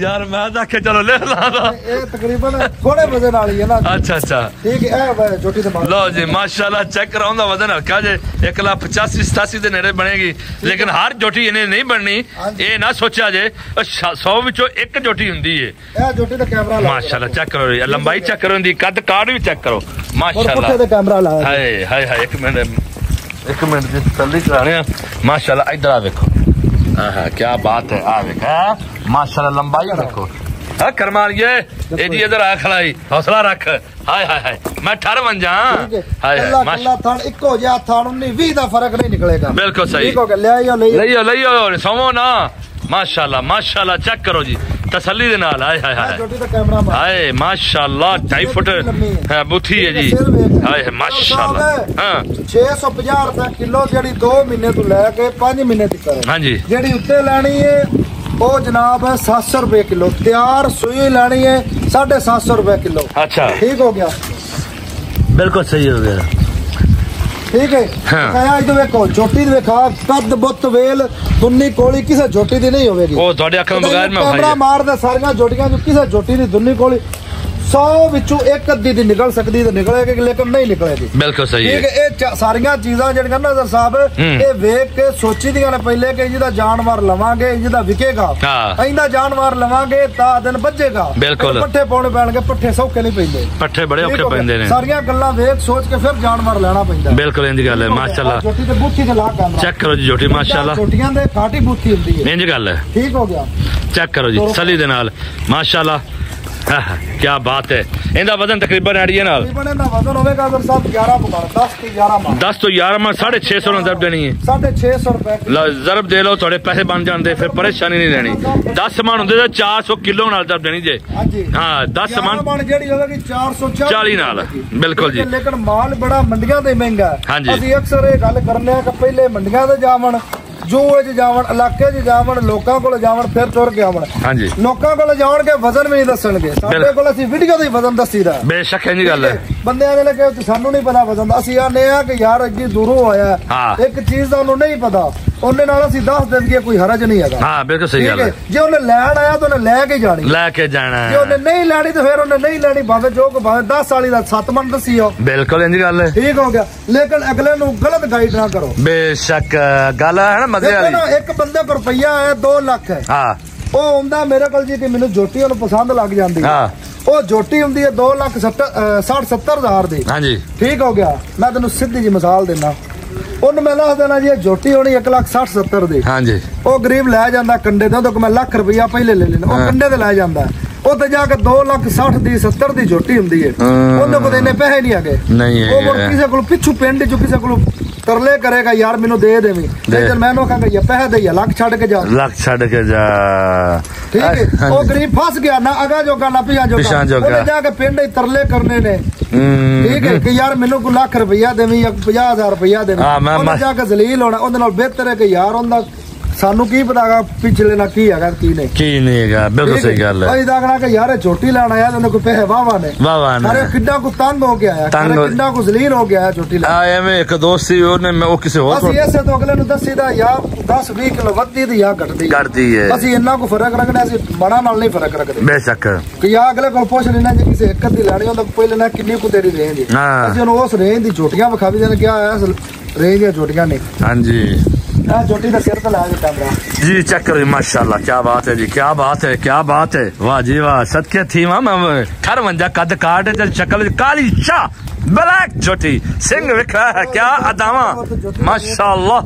ਯਾਰ ਮੈਂ ਤਾਂ ਆਖਿਆ ਚਲੋ ਲੈ ਲਾਦਾ ਇਹ ਤਕਰੀਬਨ ਥੋੜੇ ਵਜ਼ਨ ਵਾਲੀ ਹੈ ਨਾ ਅੱਛਾ ਅੱਛਾ। ਠੀਕ ਹੈ ਇਹ ਵਾ ਛੋਟੀ ਤੇ ਬਾਤ ਲਓ ਜੀ ਮਾਸ਼ਾਅੱਲਾ ਚੈੱਕ ਕਰਾਉਣ ਦਾ ਵਜ਼ਨ ਹਲਕਾ ਜੇ 1 ਲੱਖ 85 87 ਦੇ ਨੇੜੇ ਬਣੇਗੀ। ਲੇਕਿਨ ਹਰ ਜੋਟੀ ਇਹਨੇ ਨਹੀਂ ਬਣਨੀ। ਇਹ ਨਾ ਸੋਚਿਆ ਜੇ 100 ਵਿੱਚੋਂ ਇੱਕ ਜੋਟੀ ਹੁੰਦੀ ਏ। ਇਹ ਛੋਟੀ ਤੇ ਕੈਮਰਾ ਲਾ ਮਾਸ਼ਾਅੱਲਾ ਚੈੱਕ ਕਰੋ ਲੰਬਾਈ ਚੈੱਕ ਕਰੋ ਇਹਦੀ ਕੱਦ ਕਾੜ ਵੀ ਚੈੱਕ ਕਰੋ। ਔਰ ਪੁੱਠੇ ਮਾਸ਼ਾਅੱਲਾ। ਤੇ ਕੈਮਰਾ ਲਾਇਆ ਹਾਏ ਹਾਏ ਹਾਏ ਇੱਕ ਮਿੰਟ। ਇੱਕ ਮਿੰਟ ਜੀ ਤਸੱਲੀ ਕਰਾਣੇ ਆ। ਮਾਸ਼ਾਅੱਲਾ ਇਧਰ ਆ ਵੇਖੋ। ਆਹਾ ਕੀ ਬਾਤ ਹੈ ਆ ਵੇਖ ਹੈਂ? ਮਾਸ਼ਾਅੱਲਾ ਲੰਬਾਈ ਦੇਖੋ ਹਾਂ ਕਰਮਾਲੀਏ ਇਹਦੀ ਇਧਰ ਆ ਖਲਾਈ ਹੌਸਲਾ ਰੱਖ। ਹਾਏ ਹਾਏ ਹਾਏ ਮੈਂ ਠਰ ਬਣ ਜਾ। ਠੀਕ ਹੈ। ਹਾਏ ਹਾਏ ਮਾਸ਼ਾ ਕੱਲਾ ਥਣ ਇੱਕੋ ਜਿਹਾ ਥਣ 19 20 ਦਾ ਫ਼ਰਕ ਨਹੀਂ ਨਿਕਲੇਗਾ। ਬਿਲਕੁਲ ਸਹੀ। ਠੀਕ ਹੋ ਗਿਆ ਲਿਆ ਜਾਂ ਲਈ ਲਈਓ ਲਈਓ ਸੋਮੋ ਨਾ। ਮਾਸ਼ਾਅੱਲਾ ਮਾਸ਼ਾਅੱਲਾ ਚੈੱਕ ਕਰੋ ਜੀ। ਤਸੱਲੀ ਦੇ ਨਾਲ ਹਾਏ ਹਾਏ ਹਾਏ। ਹਾਏ ਮਾਸ਼ਾਅੱਲਾ 2 ਫੁੱਟ ਹੈ ਬੁੱਥੀ ਹੈ ਜੀ। ਹਾਏ ਮਾਸ਼ਾਅੱਲਾ। ਹਾਂ। 650 ਰੁਪਏ ਕਿਲੋ ਜਿਹੜੀ 2 ਮਹੀਨੇ ਤੋਂ ਲੈ ਕੇ 5 ਮਹੀਨੇ ਤੱਕ ਹੈ। ਹਾਂਜੀ। ਜਿਹੜੀ ਉੱਤੇ ਲੈਣੀ ਹੈ ਉਹ ਜਨਾਬ ਹੈ 700 ਰੁਪਏ ਕਿਲੋ। ਤਿਆਰ ਸੂਈ ਲੈਣੀ ਹੈ 750 ਰੁਪਏ ਕਿਲੋ। ਅੱਛਾ। ਠੀਕ ਹੋ ਗਿਆ। ਬਿਲਕੁਲ ਸਹੀ ਹੋ ਗਿਆ। ਠੀਕ ਹੈ? ਹਾਂ। ਕਹਿਆ ਇਹ ਵੇਖੋ ਝੋਟੀ ਦੇ ਵੇਖਾ ਕੱਦ ਬੁੱਤ ਵੇਲ ਦੁੰਨੀ ਕੋਲੀ ਕਿਸੇ ਝੋਟੀ ਦੀ ਨਹੀਂ ਹੋਵੇਗੀ। ਉਹ ਤੁਹਾਡੇ ਅੱਖਾਂ ਬਗੈਰ ਮੈਂ ਕੈਮਰਾ ਖਾਈ ਮਾਰਦਾ ਸਾਰੀਆਂ ਝੋਟੀਆਂ ਚ ਕਿਸੇ ਝੋਟੀ ਦੀ ਦੁੰਨੀ ਕੋਲੀ। 100 ਵਿੱਚੋਂ ਇੱਕ ਅੱਧੀ ਦੀ ਨਿਕਲ ਸਕਦੀ ਤੇ ਨਿਕਲੇਗੀ ਲੇਕਿਨ ਨਹੀਂ ਨਿਕਲੇਗੀ ਬਿਲਕੁਲ ਸਹੀ ਠੀਕ ਹੈ ਇਹ ਸਾਰੀਆਂ ਚੀਜ਼ਾਂ ਜਿਹੜੀਆਂ ਨਾ ਸਰ ਸਾਹਿਬ। ਇਹ ਵੇਖ ਕੇ ਸੋਚੀ ਦੀਆਂ ਨੇ ਪਹਿਲੇ ਕਿ ਜਿਹਦਾ ਜਾਨਵਰ ਲਵਾਂਗੇ ਜਿਹਦਾ ਵਿਕੇਗਾ। ਇਹਦਾ ਜਾਨਵਰ ਲਵਾਂਗੇ ਤਾਂ ਦਿਨ ਵੱਜੇਗਾ। ਬਿਲਕੁਲ। ਪੱਠੇ ਪਾਉਣੇ ਪੈਣਗੇ ਪੱਠੇ ਸੌਖੇ ਨਹੀਂ ਪੈਂਦੇ। ਪੱਠੇ ਬੜੇ ਔਖੇ? ਪੈਂਦੇ ਨੇ। ਸਾਰੀਆਂ ਗੱਲਾਂ ਵੇਖ ਸੋਚ ਕੇ ਫਿਰ ਜਾਨਵਰ ਲੈਣਾ ਪੈਂਦਾ। ਬਿਲਕੁਲ ਇੰਜ ਗੱਲ ਹੈ। ਮਾਸ਼ਾਅੱਲਾ। ਜੋਟੀ ਤੇ ਬੁੱਥੀ ਤੇ ਲਾ ਕੈਮਰਾ। ਚੈੱਕ ਕਰੋ ਜੀ ਜੋਟੀ ਮਾਸ਼ਾਅੱਲਾ। ਛੋਟੀਆਂ ਦੇ ਕਾਟੀ ਬੁੱਥੀ ਹੁੰਦੀ ਹੈ। ਇੰਜ ਗੱਲ ਹੈ। ਠੀਕ ਹੋ ਗਿਆ। ਚੈੱਕ ਕਰੋ ਜੀ ਸਲੀ ਦੇ ਨਾਲ। ਮਾਸ਼ਾਅੱਲਾ। ਕੀ ਬਾਤ ਹੈ। ਇਹਦਾ ਵਜ਼ਨ ਤਕਰੀਬਨ ਐੜੀਏ ਨਾਲ। ਤਕਰੀਬਨ ਇਹਦਾ ਵਜ਼ਨ ਹੋਵੇਗਾ ਅਗਰ ਸਾਹਿਬ 11 ਬੁਕਾਰ 10 ਤੇ 11 ਮਾਰ। 10 ਤੋਂ 11 ਮੈਂ 650 ਨਾਲ ਜ਼ਰਬ ਦੇਣੀ ਹੈ। 650 ਰੁਪਏ। ਲਓ, ਜ਼ਰਬ ਦੇ ਲਓ ਤੁਹਾਡੇ ਪੈਸੇ ਬਣ ਜਾਂਦੇ ਫਿਰ ਪਰੇਸ਼ਾਨੀ ਨਹੀਂ ਲੈਣੀ 10 ਮਣ ਹੁੰਦੇ ਤਾਂ 400 ਕਿਲੋ ਨਾਲ ਜ਼ਰਬ ਦੇਣੀ ਜੇ। ਹਾਂਜੀ। ਹਾਂ 10 11 ਮਣ ਮਣ ਜਿਹੜੀ ਹੋਵੇਗੀ 440 40 ਨਾਲ, ਬਿਲਕੁਲ ਜੀ। ਲੇਕਿਨ ਮਾਲ ਬੜਾ ਮੰਡੀਆਂ ਤੇ ਮਹਿੰਗਾ। ਅਸੀਂ ਅਕਸਰ ਇਹ ਗੱਲ ਕਰਨੇ ਆ ਕਿ ਪਹਿਲੇ ਮੰਡੀਆਂ ਤੇ ਜਾਵਣ। ਜੋ ਇਹ 'ਚ ਜਾਵਣ ਇਲਾਕੇ 'ਚ ਜਾਵਣ ਲੋਕਾਂ ਕੋਲ ਜਾਵਣ ਫਿਰ ਤੁਰ ਕੇ ਆਵਣ। ਹਾਂਜੀ। ਲੋਕਾਂ ਕੋਲ ਜਾਣਗੇ ਵਜ਼ਨ ਵੀ ਨਹੀਂ ਦੱਸਣਗੇ। ਸਾਡੇ। ਕੋਲ ਅਸੀਂ ਵੀਡੀਓ ਦਾ ਹੀ ਵਜ਼ਨ ਦੱਸੀਦਾ। ਬੇਸ਼ੱਕ ਇੰਜ ਗੱਲ ਹੈ। ਬੰਦਿਆਂ ਦੇ ਲੱਗੇ ਕਿ ਸਾਨੂੰ ਨਹੀਂ ਪਤਾ ਵਜ਼ਨ ਅਸੀਂ ਆਨੇ ਆ ਕਿ ਯਾਰ ਅੱਗੇ ਦੂਰੋਂ ਆਇਆ। ਇੱਕ ਚੀਜ਼ ਦਾ ਉਹਨੂੰ ਨਹੀਂ ਪਤਾ। ਉਹਨੇ ਨਾਲ ਅਸੀਂ ਦੱਸ ਦੇਣਗੇ ਕੋਈ ਹਰਜ ਨਹੀਂ ਹੈਗਾ। ਹਾਂ ਬਿਲਕੁਲ ਸਹੀ ਗੱਲ ਹੈ। ਹੈ। ਜੇ ਉਹਨੇ ਲੈਣ ਆਇਆ ਤਾਂ ਉਹਨੇ ਲੈ ਕੇ ਜਾਣੀ। ਲੈ ਕੇ ਜਾਣਾ ਜੇ ਉਹਨੇ ਨਹੀਂ ਲੈਣੀ ਤਾਂ ਫਿਰ ਉਹਨੇ ਨਹੀਂ ਲੈਣੀ। ਭਾਵੇਂ ਜੋ ਕੋ ਭਾਵੇਂ 10 ਵਾਲੀ ਦਾ 7 ਮਨ ਦਸੀਓ ਬਿਲਕੁਲ ਇੰਜ ਗੱਲ ਹੈ। ਠੀਕ ਹੋ ਗਿਆ। ਲੇਕਿਨ ਅਗਲੇ ਨੂੰ ਗਲਤ ਗਾਈਡ ਨਾ ਕਰੋ। ਬੇਸ਼ੱਕ ਗੱਲ ਹੈ ਨਾ ਮਜ਼ੇ ਵਾਲੀ। ਇੱਕ ਬੰਦੇ ਕੋਲ ਰੁਪਈਆ ਹੈ 2 ਲੱਖ ਹੈ। ਹਾਂ। ਉਹ ਆਉਂਦਾ ਮੇਰੇ ਕੋਲ ਜੀ ਕਿ ਮੈਨੂੰ ਜੋਟੀ ਉਹਨੂੰ ਪਸੰਦ ਲੱਗ ਜਾਂਦੀ ਹੈ। ਹਾਂ। ਉਹ ਜੋਟੀ ਹੁੰਦੀ ਹੈ 2 ਲੱਖ 60 70 ਹਜ਼ਾਰ ਦੀ। ਹਾਂਜੀ। ਠੀਕ ਹੋ ਗਿਆ। ਮੈਂ ਤੈਨੂੰ ਸਿੱਧੀ ਜੀ ਮਿਸਾਲ ਦਿੰਦਾ। ਉਹਨੂੰ ਮੈਂ ਦੱਸ ਦੇਣਾ ਜੀ ਇਹ ਹੋਣੀ 1 ਲੱਖ 60 70 ਦੀ। ਹਾਂਜੀ। ਉਹ ਗਰੀਬ ਲੈ ਜਾਂਦਾ ਕੰਡੇ ਤੇ ਕੋਲ ਮੈਂ ਲੱਖ ਰੁਪਈਆ ਪਹਿਲੇ ਲੈ ਲੈਣਾ ਉਹ। ਕੰਡੇ ਤੇ ਲੈ ਜਾਂਦਾ। ਉੱਥੇ ਜਾ ਕੇ 2 ਲੱਖ 60 ਦੀ 70 ਦੀ ਜੋਟੀ ਹੁੰਦੀ ਹੈ। ਉਹਦੇ ਕੋਲ ਇੰਨੇ ਪੈਸੇ ਨਹੀਂ ਹੈਗੇ। ਨਹੀਂ ਉਹ ਮੁੜ। ਕਿਸੇ ਕੋਲ ਪਿੱਛੂ ਪਿੰਡ ਚ ਕਿਸੇ ਕੋਲ ਤਰਲੇ ਕਰੇਗਾ ਯਾਰ ਮੈਨੂੰ ਦੇ ਦੇਵੀਂ। ਲੇਕਿਨ ਮੈਂ ਉਹਨੂੰ ਕਹਾਂਗਾ ਯਾ ਪੈਸੇ ਦੇ ਯਾ ਲੱਖ ਛੱਡ ਕੇ ਜਾ। ਲੱਖ ਛੱਡ ਕੇ ਜਾ। ਠੀਕ ਹੈ। ਉਹ ਗਰੀਬ ਫਸ ਗਿਆ ਨਾ ਅਗਾ ਜੋਗਾ ਨਾ ਪਿਆ ਜੋਗਾ। ਉਹਨੇ ਜਾ ਕੇ ਪਿੰਡ ਹੀ ਤਰਲੇ ਕਰਨੇ ਨੇ। ਠੀਕ ਹੈ ਕਿ ਯਾਰ ਮੈਨੂੰ ਕੋਈ ਲੱਖ ਰੁਪਈਆ ਦੇਵੀਂ ਜਾਂ 50000 ਰੁਪਈਆ ਦੇਵੀਂ। ਹਾਂ, ਮੈਂ- ਉਹਨੇ ਮੈਂ- ਜਾ ਕੇ ਜ਼ਲੀਲ ਹੋਣਾ ਉਹਦੇ ਨਾਲ ਬਿਹਤਰ ਹੈ ਕਿ ਯਾਰ ਉਹਦਾ ਸਾਨੂੰ ਕੀ ਪਤਾਗਾ ਪਿਛਲੇ ਨਾਲ ਕੀ ਹੈਗਾ ਕੀ ਨਹੀਂ। ਕੀ ਨਹੀਂ ਹੈਗਾ ਬਿਲਕੁਲ ਸਹੀ ਗੱਲ ਹੈ। ਅਸੀਂ ਤਾਂ ਕਹਣਾ ਕਿ ਯਾਰ ਇਹ ਲੈਣ ਆਇਆ ਉਹਨੇ ਕੋਈ ਪੈਸੇ ਵਾਵਾ ਨੇ। ਵਾਹ ਨਾ। ਅਰੇ ਕਿੱਡਾ ਕੋ ਤੰਗ ਹੋ ਗਿਆ ਤੰਗ ਕਿੱਡਾ ਕੋ ਜ਼ਲੀਲ ਹੋ ਗਿਆ ਹੈ ਝੋਟੀ ਲੈ ਆ ਐਵੇਂ ਇੱਕ ਦੋਸਤ ਸੀ ਉਹਨੇ ਮੈਂ ਉਹ ਕਿਸੇ ਹੋਰ ਅਸੀਂ ਇਸੇ ਤੋਂ ਅਗਲੇ ਨੂੰ ਦੱਸੀਦਾ ਯਾਰ 10 20 ਕਿਲੋ ਵੱਧਦੀ ਤੇ ਜਾਂ ਘਟਦੀ। ਕਰਦੀ ਹੈ। ਅਸੀਂ ਇੰਨਾ ਕੋ ਫ਼ਰਕ ਰੱਖਣਾ ਅਸੀਂ ਬੜਾ ਨਾਲ ਨਹੀਂ ਫ਼ਰਕ ਰੱਖਦੇ। ਬੇਸ਼ੱਕ। ਕਿ ਯਾ ਅਗਲੇ ਕੋਲ ਪੁੱਛ ਲੈਣਾ ਜੇ ਕਿਸੇ ਇੱਕ ਦੀ ਲੈਣੀ ਹੁੰਦਾ ਪਹਿਲੇ ਨਾ ਕਿੰਨੀ ਕੁ ਤੇਰੀ ਰੇਂਜ ਹੈ। ਅਸੀਂ ਉਹਨੂੰ ਉਸ ਰੇਂਜ ਦੀ ਝੋਟੀਆਂ ਵਿਖਾਵੀ ਦੇਣ ਕਿਹਾ ਆਇਆ ਰੇਂਜ ਦੀਆਂ ਝੋਟੀਆਂ ਨੇ। ਹਾਂਜੀ। ਆ ਜੀ ਚੈੱਕ ਕਰੋ ਮਾਸ਼ਾਅੱਲਾ ਕੀ ਬਾਤ ਹੈ ਜੀ ਕੀ ਬਾਤ ਹੈ ਕੀ ਬਾਤ ਹੈ। ਵਾਹ ਜੀ ਵਾਹ ਸਦਕੇ ਥੀਵਾ ਮੈਂ 58 ਕੱਦ ਕਾਟ ਤੇ ਸ਼ਕਲ ਕਾਲੀ ਚਾ ਬਲੈਕ ਛੋਟੀ ਸਿੰਘ ਵਿਖਾ ਹੈ ਕੀ ਅਦਾਵਾ। ਮਾਸ਼ਾਅੱਲਾ।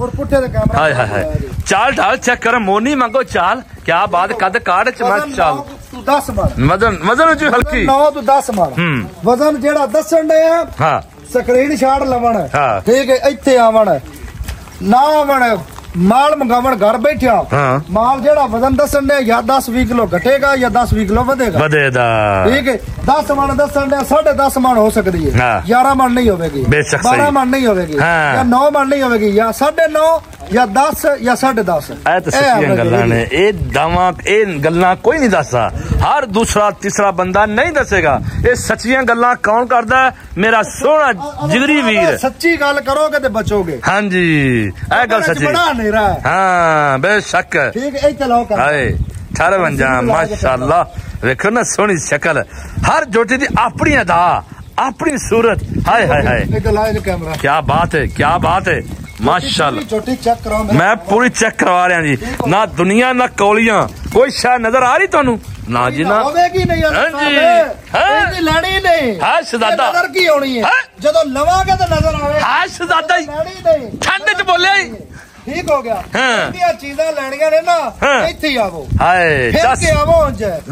ਹਾਏ ਹਾਏ ਹਾਏ। ਚਾਲ ਢਾਲ ਚੈੱਕ ਕਰ ਮੋਨੀ ਮੰਗੋ ਚਾਲ। ਕੀ ਬਾਤ ਕੱਦ ਕਾਟ ਚ ਮਾਸ਼ਾਅੱਲਾ। 10 ਮਾਰ। ਮਜ਼ਨ ਮਜ਼ਨ ਜੀ ਹਲਕੀ। 9 ਤੋਂ 10 ਮਾਰ। ਵਜ਼ਨ ਜਿਹੜਾ ਦੱਸਣ ਦੇ ਆ ਹਾਂ। ਸਕਰੀਨ ਸ਼ਾਟ ਲਵਣ ਠੀਕ ਹੈ ਇੱਥੇ ਆਵਣ। ਨਾ ਆਵਣ ਮਾਲ ਮੰਗਾਵਣ ਘਰ ਬੈਠਿਆ। ਮਾਲ ਜਿਹੜਾ ਵਜ਼ਨ ਦੱਸਣ ਦੇ ਜਾਂ 10 20 ਕਿਲੋ ਘਟੇਗਾ ਜਾਂ 10 20 ਕਿਲੋ ਵਧੇਗਾ। ਵਧੇਗਾ। ਠੀਕ ਹੈ। 10 ਮਣ ਦੱਸਣ ਦੇ 10.5 ਮਣ ਹੋ ਸਕਦੀ ਹੈ। 11 ਮਣ ਨਹੀਂ ਹੋਵੇਗੀ। 12 ਮਣ ਨਹੀਂ ਹੋਵੇਗੀ। ਜਾਂ 9 ਮਣ ਨਹੀਂ ਹੋਵੇਗੀ ਜਾਂ 9.5 ਜਾਂ ਗੱਲਾਂ ਨੇ। ਇਹ ਦਾਵਾ ਗੱਲਾਂ ਕੋਈ ਨਹੀਂ ਦੱਸਦਾ। ਹਰ ਦੂਸਰਾ ਤੀਸਰਾ ਬੰਦਾ ਨਹੀਂ ਦੱਸੇਗਾ। ਇਹ ਸੱਚੀਆਂ ਗੱਲਾਂ ਕੌਣ ਕਰਦਾ ਮੇਰਾ ਸੋਹਣਾ ਜਿਗਰੀ ਵੀਰ। ਸੱਚੀ ਗੱਲ ਕਰੋਗੇ ਤੇ ਬਚੋਗੇ। ਹਾਂਜੀ। ਇਹ ਗੱਲ ਸੱਚੀ। ਹਾਏ 58 ਮਾਸ਼ਾਅੱਲਾ। ਵੇਖੋ ਨਾ ਸੋਹਣੀ ਸ਼ਕਲ। ਹਰ ਜੋਟੀ ਦੀ ਆਪਣੀ ਅਦਾ ਆਪਣੀ ਸੂਰਤ। ਹਾਏ ਹਾਏ ਹਾਏ। ਕੀ ਬਾਤ ਹੈ ਕੀ ਬਾਤ ਹੈ। ਮਾਸ਼ਾਅੱਲਾ। ਛੋਟੀ ਚੈੱਕ ਕਰਾਓ। ਮੈਂ ਪੂਰੀ ਚੈੱਕ ਕਰਵਾ ਰਿਹਾ ਜੀ। ਨਾ ਦੁਨੀਆ ਨਾ ਕੌਲੀਆਂ। ਕੋਈ ਸ਼ੈ ਨਜ਼ਰ ਆ ਰਹੀ ਤੁਹਾਨੂੰ? ਨਾ ਜੀ ਨਾ। ਹੋਵੇਗੀ ਨਹੀਂ ਹਾਂਜੀ। ਇਹਦੀ ਲੈਣੀ ਨਹੀਂ। ਹਾਂ, ਸ਼ਹਜ਼ਾਦਾ। ਨਜ਼ਰ ਕੀ ਆਉਣੀ ਹੈ? ਜਦੋਂ ਲਵਾਂਗੇ ਤਾਂ ਨਜ਼ਰ ਆਵੇ। ਹਾਂ ਸ਼ਹਜ਼ਾਦਾ ਲੈਣੀ ਨਹੀਂ। ਠੰਡ ਚ ਬੋਲਿਆ ਹੀ ਠੀਕ ਹੋ ਗਿਆ। ਹਾਂ। ਇਹਦੀਆਂ ਚੀਜ਼ਾਂ ਲੈਣੀਆਂ ਨੇ ਨਾ। ਇੱਥੇ ਹੀ ਆਵੋ। ਹਾਏ ਫਿਰ ਕੇ ਆਵੋ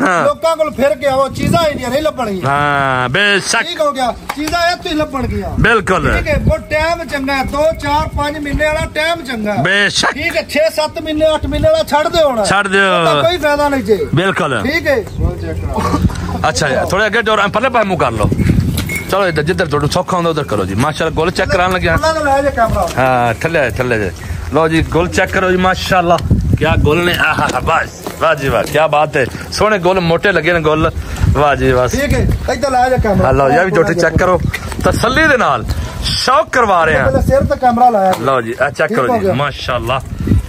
ਹਾਂ। ਲੋਕਾਂ ਕੋਲ ਫਿਰ ਕੇ ਆਵੋ ਚੀਜ਼ਾਂ ਇਹਦੀਆਂ ਨਹੀਂ ਲੱਭਣਗੀਆਂ। ਹਾਂ ਬੇਸ਼ੱਕ। ਠੀਕ ਹੋ ਗਿਆ। ਚੀਜ਼ਾਂ ਇੱਥੇ ਹੀ ਲੱਭਣਗੀਆਂ। ਬਿਲਕੁਲ। ਠੀਕ ਹੈ ਉਹ ਟਾਈਮ ਚੰਗਾ 2 4 5 ਮਹੀਨੇ ਵਾਲਾ ਟਾਈਮ ਚੰਗਾ। ਬੇਸ਼ੱਕ। ਠੀਕ ਹੈ 6 7 ਮਹੀਨੇ 8 ਮਹੀਨੇ ਵਾਲਾ ਛੱਡ ਦਿਓ ਹੁਣ। ਛੱਡ ਦਿਓ। ਕੋਈ ਫਾਇਦਾ ਨਹੀਂ ਜੇ। ਬਿਲਕੁਲ। ਠੀਕ ਹੈ। ਚੈੱਕ ਕਰਾਓ ਅੱਛਾ ਜੀ ਥੋੜੇ ਅੱਗੇ ਡੋਰ ਪਰਲੇ ਪਾਸੇ ਮੂੰਹ ਕਰ ਲਓ। ਚਲੋ ਇੱਧਰ ਜਿੱਧਰ ਤੁਹਾਨੂੰ ਸੌਖਾ ਹੁੰਦਾ ਉਧਰ ਕਰੋ ਜੀ। ਮਾਸ਼ਾਅੱਲਾ ਗੋਲ ਚੈੱਕ ਕਰਾਉਣ ਲੱਗਿਆ। ਹਾਂ ਥੱਲੇ ਥੱਲੇ। ਜੇ ਲਓ ਜੀ ਗੁਲ ਚੈੱਕ ਕਰੋ ਜੀ ਮਾਸ਼ਾਅੱਲਾ। ਕੀ ਗੁਲ ਨੇ ਆਹਾ ਬਸ ਵਾਹ ਜੀ ਵਾਹ ਕੀ ਬਾਤ ਹੈ। ਸੋਹਣੇ ਗੁਲ ਮੋٹے ਲੱਗੇ ਨੇ ਗੁਲ। ਵਾਹ ਜੀ ਬਸ ਠੀਕ ਹੈ ਇੱਧਰ ਲਾ ਜਾ ਕੈਮਰਾ। ਲਓ ਜੀ ਆ ਵੀ ਟੋਟੇ ਚੈੱਕ ਕਰੋ। ਤਸੱਲੀ ਦੇ ਨਾਲ ਸ਼ੌਕ ਕਰਵਾ ਰਹੇ ਹਾਂ। ਸਿਰ ਤੇ ਕੈਮਰਾ ਲਾਇਆ। ਲਓ ਜੀ ਆ ਚੈੱਕ ਕਰੋ ਜੀ ਮਾਸ਼ਾਅੱਲਾ।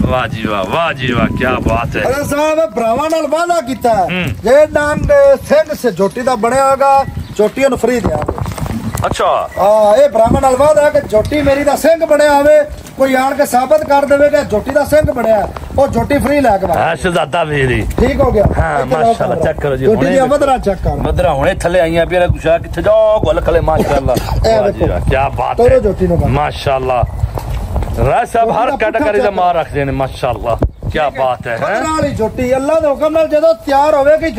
ਵਾਹ ਜੀ ਵਾਹ ਵਾਹ ਜੀ ਵਾਹ ਕੀ ਬਾਤ ਹੈ। ਅਰੇ ਸਾਹਿਬ ਭਰਾਵਾਂ ਨਾਲ ਵਾਅਦਾ ਕੀਤਾ। ਜੇ ਨਾਮ ਸਿੰਘ ਸੇ ਝੋਟੀ ਦਾ ਬਣਿਆ ਹੋਗਾ ਝੋਟੀਆਂ ਨੂੰ ਫਰੀ ਦਿਆਂਗੇ। ਅੱਛਾ। ਆ ਇਹ ਭਰਾਵਾਂ ਨਾਲ ਵਾਅਦਾ ਕਿ ਝੋਟੀ ਮੇਰੀ ਦਾ ਸਿੰਘ ਬਣਿਆ ਆਵੇ ਕੋਈ ਆਣ ਕੇ ਸਾਬਤ ਕਰ ਦੇਵੇਗਾ ਝੋਟੀ ਦਾ ਸਿੰਘ ਬਣਿਆ ਉਹ ਝੋਟੀ ਫਰੀ ਲੈ ਕੇ ਹੈ ਸ਼ਹਜ਼ਾਦਾ ਮੇਰੀ ਠੀਕ ਹੋ ਗਿਆ। ਹਾਂ, ਮਾਸ਼ਾਅੱਲਾ, check ਕਰੋ ਜੀ, ਝੋਟੀ ਹੁਣੇ- ਦੀ ਮਦਰਾ ਚੈੱਕ ਕਰ। ਮਦਰਾ ਹੁਣੇ ਥੱਲੇ ਆਈਆਂ ਪਿਆ ਕੁਛਾ ਕਿੱਥੇ ਜਾਓ ਗੁੱਲ ਖਲੇ ਮਾਸ਼ਾਅੱਲਾ। ਕੀ ਬਾਤ ਹੈ। ਝੋਟੀ ਨੂੰ। ਮਾਸ਼ਾਅੱਲਾ। ਰਾਜ ਸਾਹਿਬ ਹਰ ਕੈਟਾਗਰੀ ਦਾ ਮਾਰ ਰੱਖਦੇ ਨੇ ਮਾਸ਼ਾਅੱਲਾ। ਕੀ ਬਾਤ ਹੈ ਹੈਂ? ਮਦਰਾ ਵਾਲੀ ਝੋਟੀ ਅੱਲਾ ਦੇ ਹੁਕਮ ਨਾਲ ਜਦੋਂ ਤਿਆਰ ਹੋਵੇਗੀ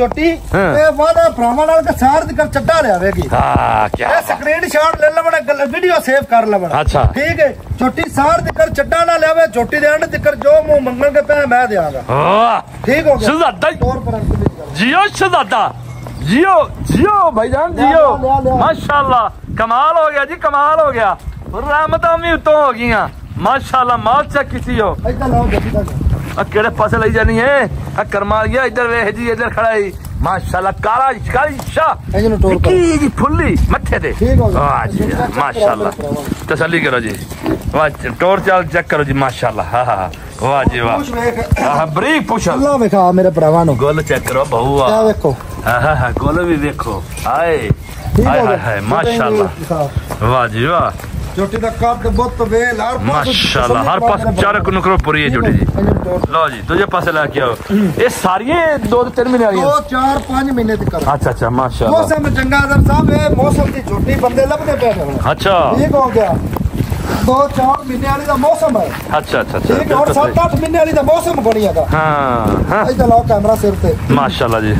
ਹਾਂ। ਇਹ ਵਾਅਦਾ ਭਰਾਵਾਂ ਨਾਲ ਕਿ ਸਾਰ ਦੀ ਕਰ ਚੱਡਾ ਲਿਆਵੇਗੀ। ਹਾਂ ਕੀ ਇਹ ਸਕਰੀਨ ਸ਼ਾਟ ਲੈ ਲਵਣ ਵੀਡੀਓ ਸੇਵ ਕਰ ਲਵਣ। ਅੱਛਾ। ਠੀਕ ਹੈ। ਛੋਟੀ ਸਾਰ ਦਿੱਕਰ ਚੱਡਾ ਨਾ ਲਿਆਵੇ ਛੋਟੀ ਦੇਣ ਦਿੱਕਰ ਜੋ ਮੂੰਹ ਮੰਗਣਗੇ ਪੈ ਮੈਂ ਦੇਵਾਂਗਾ ਹਾਂ ਠੀਕ ਹੋ ਗਿਆ ਸ਼ਹਜ਼ਾਦਾ ਤੌਰ ਪਰ ਜਿਓ ਸ਼ਹਜ਼ਾਦਾ जियो जियो भाईजान जियो माशाल्लाह कमाल हो गया जी कमाल हो गया रहमत भी उतो हो गई माशाल्लाह माल चेक किसी हो केड़े पासे लाई जानी है कर्मा गया इधर वेख जी इधर खड़ा ही ਵੇਖ ਜੀ ਹੈ ਮਾਸ਼ਾਅੱਲਾ ਕਾਲਾ ਕਾਲੀ ਸ਼ਾ ਇਹਨੂੰ ਟੋਰ ਕਰੋ। ਕੀ ਜੀ ਫੁੱਲੀ ਮੱਥੇ ਤੇ। ਠੀਕ ਹੋ ਗਿਆ। ਵਾਹ ਜੀ ਮਾਸ਼ਾਅੱਲਾ। ਤਸੱਲੀ ਕਰੋ ਜੀ। ਵਾਹ ਜੀ, ਟੋਰ ਚਾਲ ਚੈੱਕ ਕਰੋ ਜੀ ਮਾਸ਼ਾਅੱਲਾ। ਹਾਂ ਹਾਂ ਵਾਹ ਜੀ ਵਾਹ। ਕੁਛ ਵੇਖ। ਆਹ ਬਰੀਕ ਪੁੱਛ। ਅੱਲਾ ਵੇਖਾ ਮੇਰੇ ਭਰਾਵਾਂ ਨੂੰ। ਗੁੱਲ ਚੈੱਕ ਕਰੋ ਬਹੂ ਆ ਇਹ ਵੇਖੋ ਹਾਂ ਹਾਂ ਗੁੱਲ ਵੀ ਵੇਖੋ ਹਾਏ ਠੀਕ ਹਾਏ ਹੋ ਹਾਏ ਗਿਆ ਹਾਏ ਮਾਸ਼ਾਅੱਲਾ ਵਾਹ ਜੀ ਵਾਹ ਝੋਟੀ ਦਾ ਕੱਦ ਬੁੱਤ ਵੇਲ ਹਰ ਪਾਸੇ ਮਾਸ਼ਾਅੱਲਾ ਹਰ ਪਾਸ ਚਰਕ ਨੁਕਰੋ ਪੁਰੀ ਹੈ ਛੋਟੀ ਜੀ। ਲਓ ਜੀ ਦੂਜੇ ਪਾਸੇ ਲੈ ਕੇ ਆਓ। ਇਹ ਸਾਰੀਆਂ ਦੋ ਤੋਂ ਤਿੰਨ ਮਹੀਨੇ ਵਾਲੀਆਂ? ਦੋ ਚਾਰ ਪੰਜ ਮਹੀਨੇ ਤੱਕ ਅੱਛਾ ਅੱਛਾ ਮਾਸ਼ਾਅੱਲਾ। ਮੌਸਮ ਚੰਗਾ ਦਰ ਸਾਹਿਬ ਇਹ ਮੌਸਮ ਦੀ ਝੋਟੀ ਬੰਦੇ ਲੱਭਦੇ ਪਏ ਨੇ ਅੱਛਾ। ਠੀਕ ਹੋ ਗਿਆ। ਦੋ ਚਾਰ ਮਹੀਨੇ ਵਾਲੀ ਦਾ ਮੌਸਮ ਹੈ। ਅੱਛਾ ਅੱਛਾ ਅੱਛਾ ਠੀਕ ਹੈ ਔਰ ਬਿਲਕੁਲ 7-8 ਮਹੀਨੇ ਵਾਲੀ ਦਾ ਮੌਸਮ ਬਣੀ ਹੈਗਾ। ਹਾਂ ਹਾਂ। ਇੱਧਰ ਲਾਓ ਕੈਮਰਾ ਸਿਰ ਤੇ। ਮਾਸ਼ਾਅੱਲਾ ਜੀ।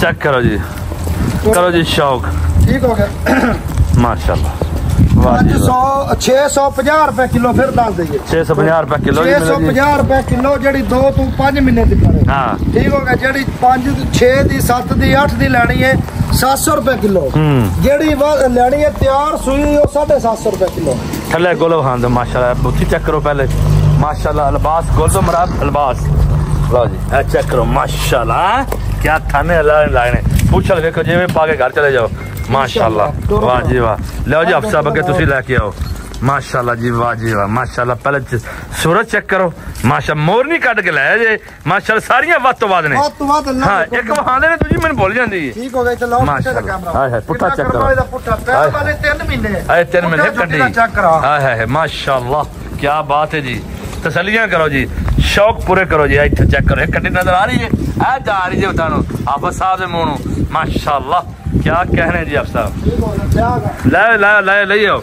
ਚੈੱਕ ਕਰੋ ਜੀ। ਕਰੋ ਜੀ ਸ਼ੌਕ। ਠੀਕ ਹੋ ਗਿਆ। ਮਾਸ਼ਾਅੱਲਾ। ਅੱਜ ਜੀ 100 650 ਰੁਪਏ ਕਿਲੋ ਫਿਰ ਦੱਸ ਦਈਏ। 650 ਰੁਪਏ ਕਿਲੋ ਜੀ ਮਿਲੋ ਜੀ। 650 ਰੁਪਏ ਕਿਲੋ ਜਿਹੜੀ 2 ਤੋਂ 5 ਮਹੀਨੇ ਦੀ ਕਰੇ ਹਾਂ। ਠੀਕ ਹੋ ਗਿਆ ਜਿਹੜੀ 5 6 ਦੀ 7 ਦੀ 8 ਦੀ ਲੈਣੀ ਹੈ 700 ਰੁਪਏ ਕਿਲੋ। ਹੂੰ। ਜਿਹੜੀ ਵਾ- ਲੈਣੀ ਹੈ ਤਿਆਰ ਸੂਈ ਉਹ 750 ਰੁਪਏ ਕਿਲੋ। ਥੱਲੇ ਗੋਲੋ ਖਾਨ ਦਾ ਮਾਸ਼ਾਅੱਲਾ ਬੁੱਥੀ ਚੈੱਕ ਕਰੋ ਪਹਿਲੇ। ਮਾਸ਼ਾਅੱਲਾ ਅਲਬਾਸ ਗੋਲ ਤੋਂ ਮਰਾਦ ਅਲਬਾਸ। ਲਓ ਜੀ ਇਹ ਚੈੱਕ ਕਰੋ ਮਾਸ਼ਾਅੱਲਾ ਕੀ ਥਾਨੇ ਅੱਲਾ ਨੇ ਲਾਏ ਨੇ। ਪੁੱਛਲ ਵੇਖੋ ਜਿਵੇਂ ਪਾ ਕੇ ਘਰ ਚਲੇ ਜਾਓ। ਮਾਸ਼ਾਅੱਲਾ। ਵਾਹ ਜੀ ਵਾਹ। ਲਓ ਜੀ ਅਫਸਾ ਬਕੇ ਤੁਸੀਂ ਲੈ ਕੇ ਆਓ। ਮਾਸ਼ਾਅੱਲਾ ਜੀ ਵਾਹ ਜੀ ਵਾਹ। ਮਾਸ਼ਾਅੱਲਾ ਪਹਿਲੇ ਚ- ਸੂਰਜ ਚੈੱਕ ਕਰੋ। ਮਾਸ਼ਾ ਮੋਰ ਨਹੀਂ ਕੱਢ ਕੇ ਲਾਇਆ ਜੇ। ਮਾਸ਼ਾਅੱਲਾ ਸਾਰੀਆਂ ਵੱਧ ਤੋਂ ਵੱਧ ਨੇ। ਵੱਧ ਤੋਂ ਵੱਧ ਹਾਂ ਇੱਕ ਵਹਾਂਦੇ ਨੇ ਦੂਜੀ ਮੈਨੂੰ ਭੁੱਲ ਜਾਂਦੀ ਹੈ ਠੀਕ ਹੋ ਗਿਆ ਪੁੱਠੇ ਦਾ ਮਾਸ਼ਾਅੱਲਾ। ਹਾਏ ਹਾਏ, ਪੁੱਠਾ check ਕਰੋ। ਇਹਦਾ ਪੁੱਠਾ? ਹਾਏ। ਪਹਿਲੇ ਵਾਲੇ 3 ਮਹੀਨੇ। ਆਏ ਤਿੰਨ ਮਹੀਨੇ ਪੁੱਠੇ ਕੱਢੀ। ਚੈੱਕ ਹਾਏ ਹਾਏ ਮਾਸ਼ਾਅੱਲਾ ਕੀ ਬਾਤ ਹੈ ਜੀ। ਤਸੱਲੀਆਂ ਕਰੋ ਜੀ ਸ਼ੌਕ ਪੂਰੇ ਕਰੋ ਜੀ ਇੱਥੇ ਚੈੱਕ ਕਰੋ। ਇਹ ਕੱਢੀ ਨਜ਼ਰ ਆ ਰਹੀ ਹੈ? ਆ ਜਾ ਰਹੀ ਹੈ ਤੁਹਾਨੂੰ ਆਫਾ ਸਾਹਿਬ ਦੇ ਮੂੰਹ ਨੂੰ। ਮਾਸ਼ਾਅੱਲਾ ਕੀ ਕਹਿਣੇ ਜੀ ਆਪ ਸਾਹਿਬ। ਲੈ ਲੈ ਲੈ ਲਈਓ।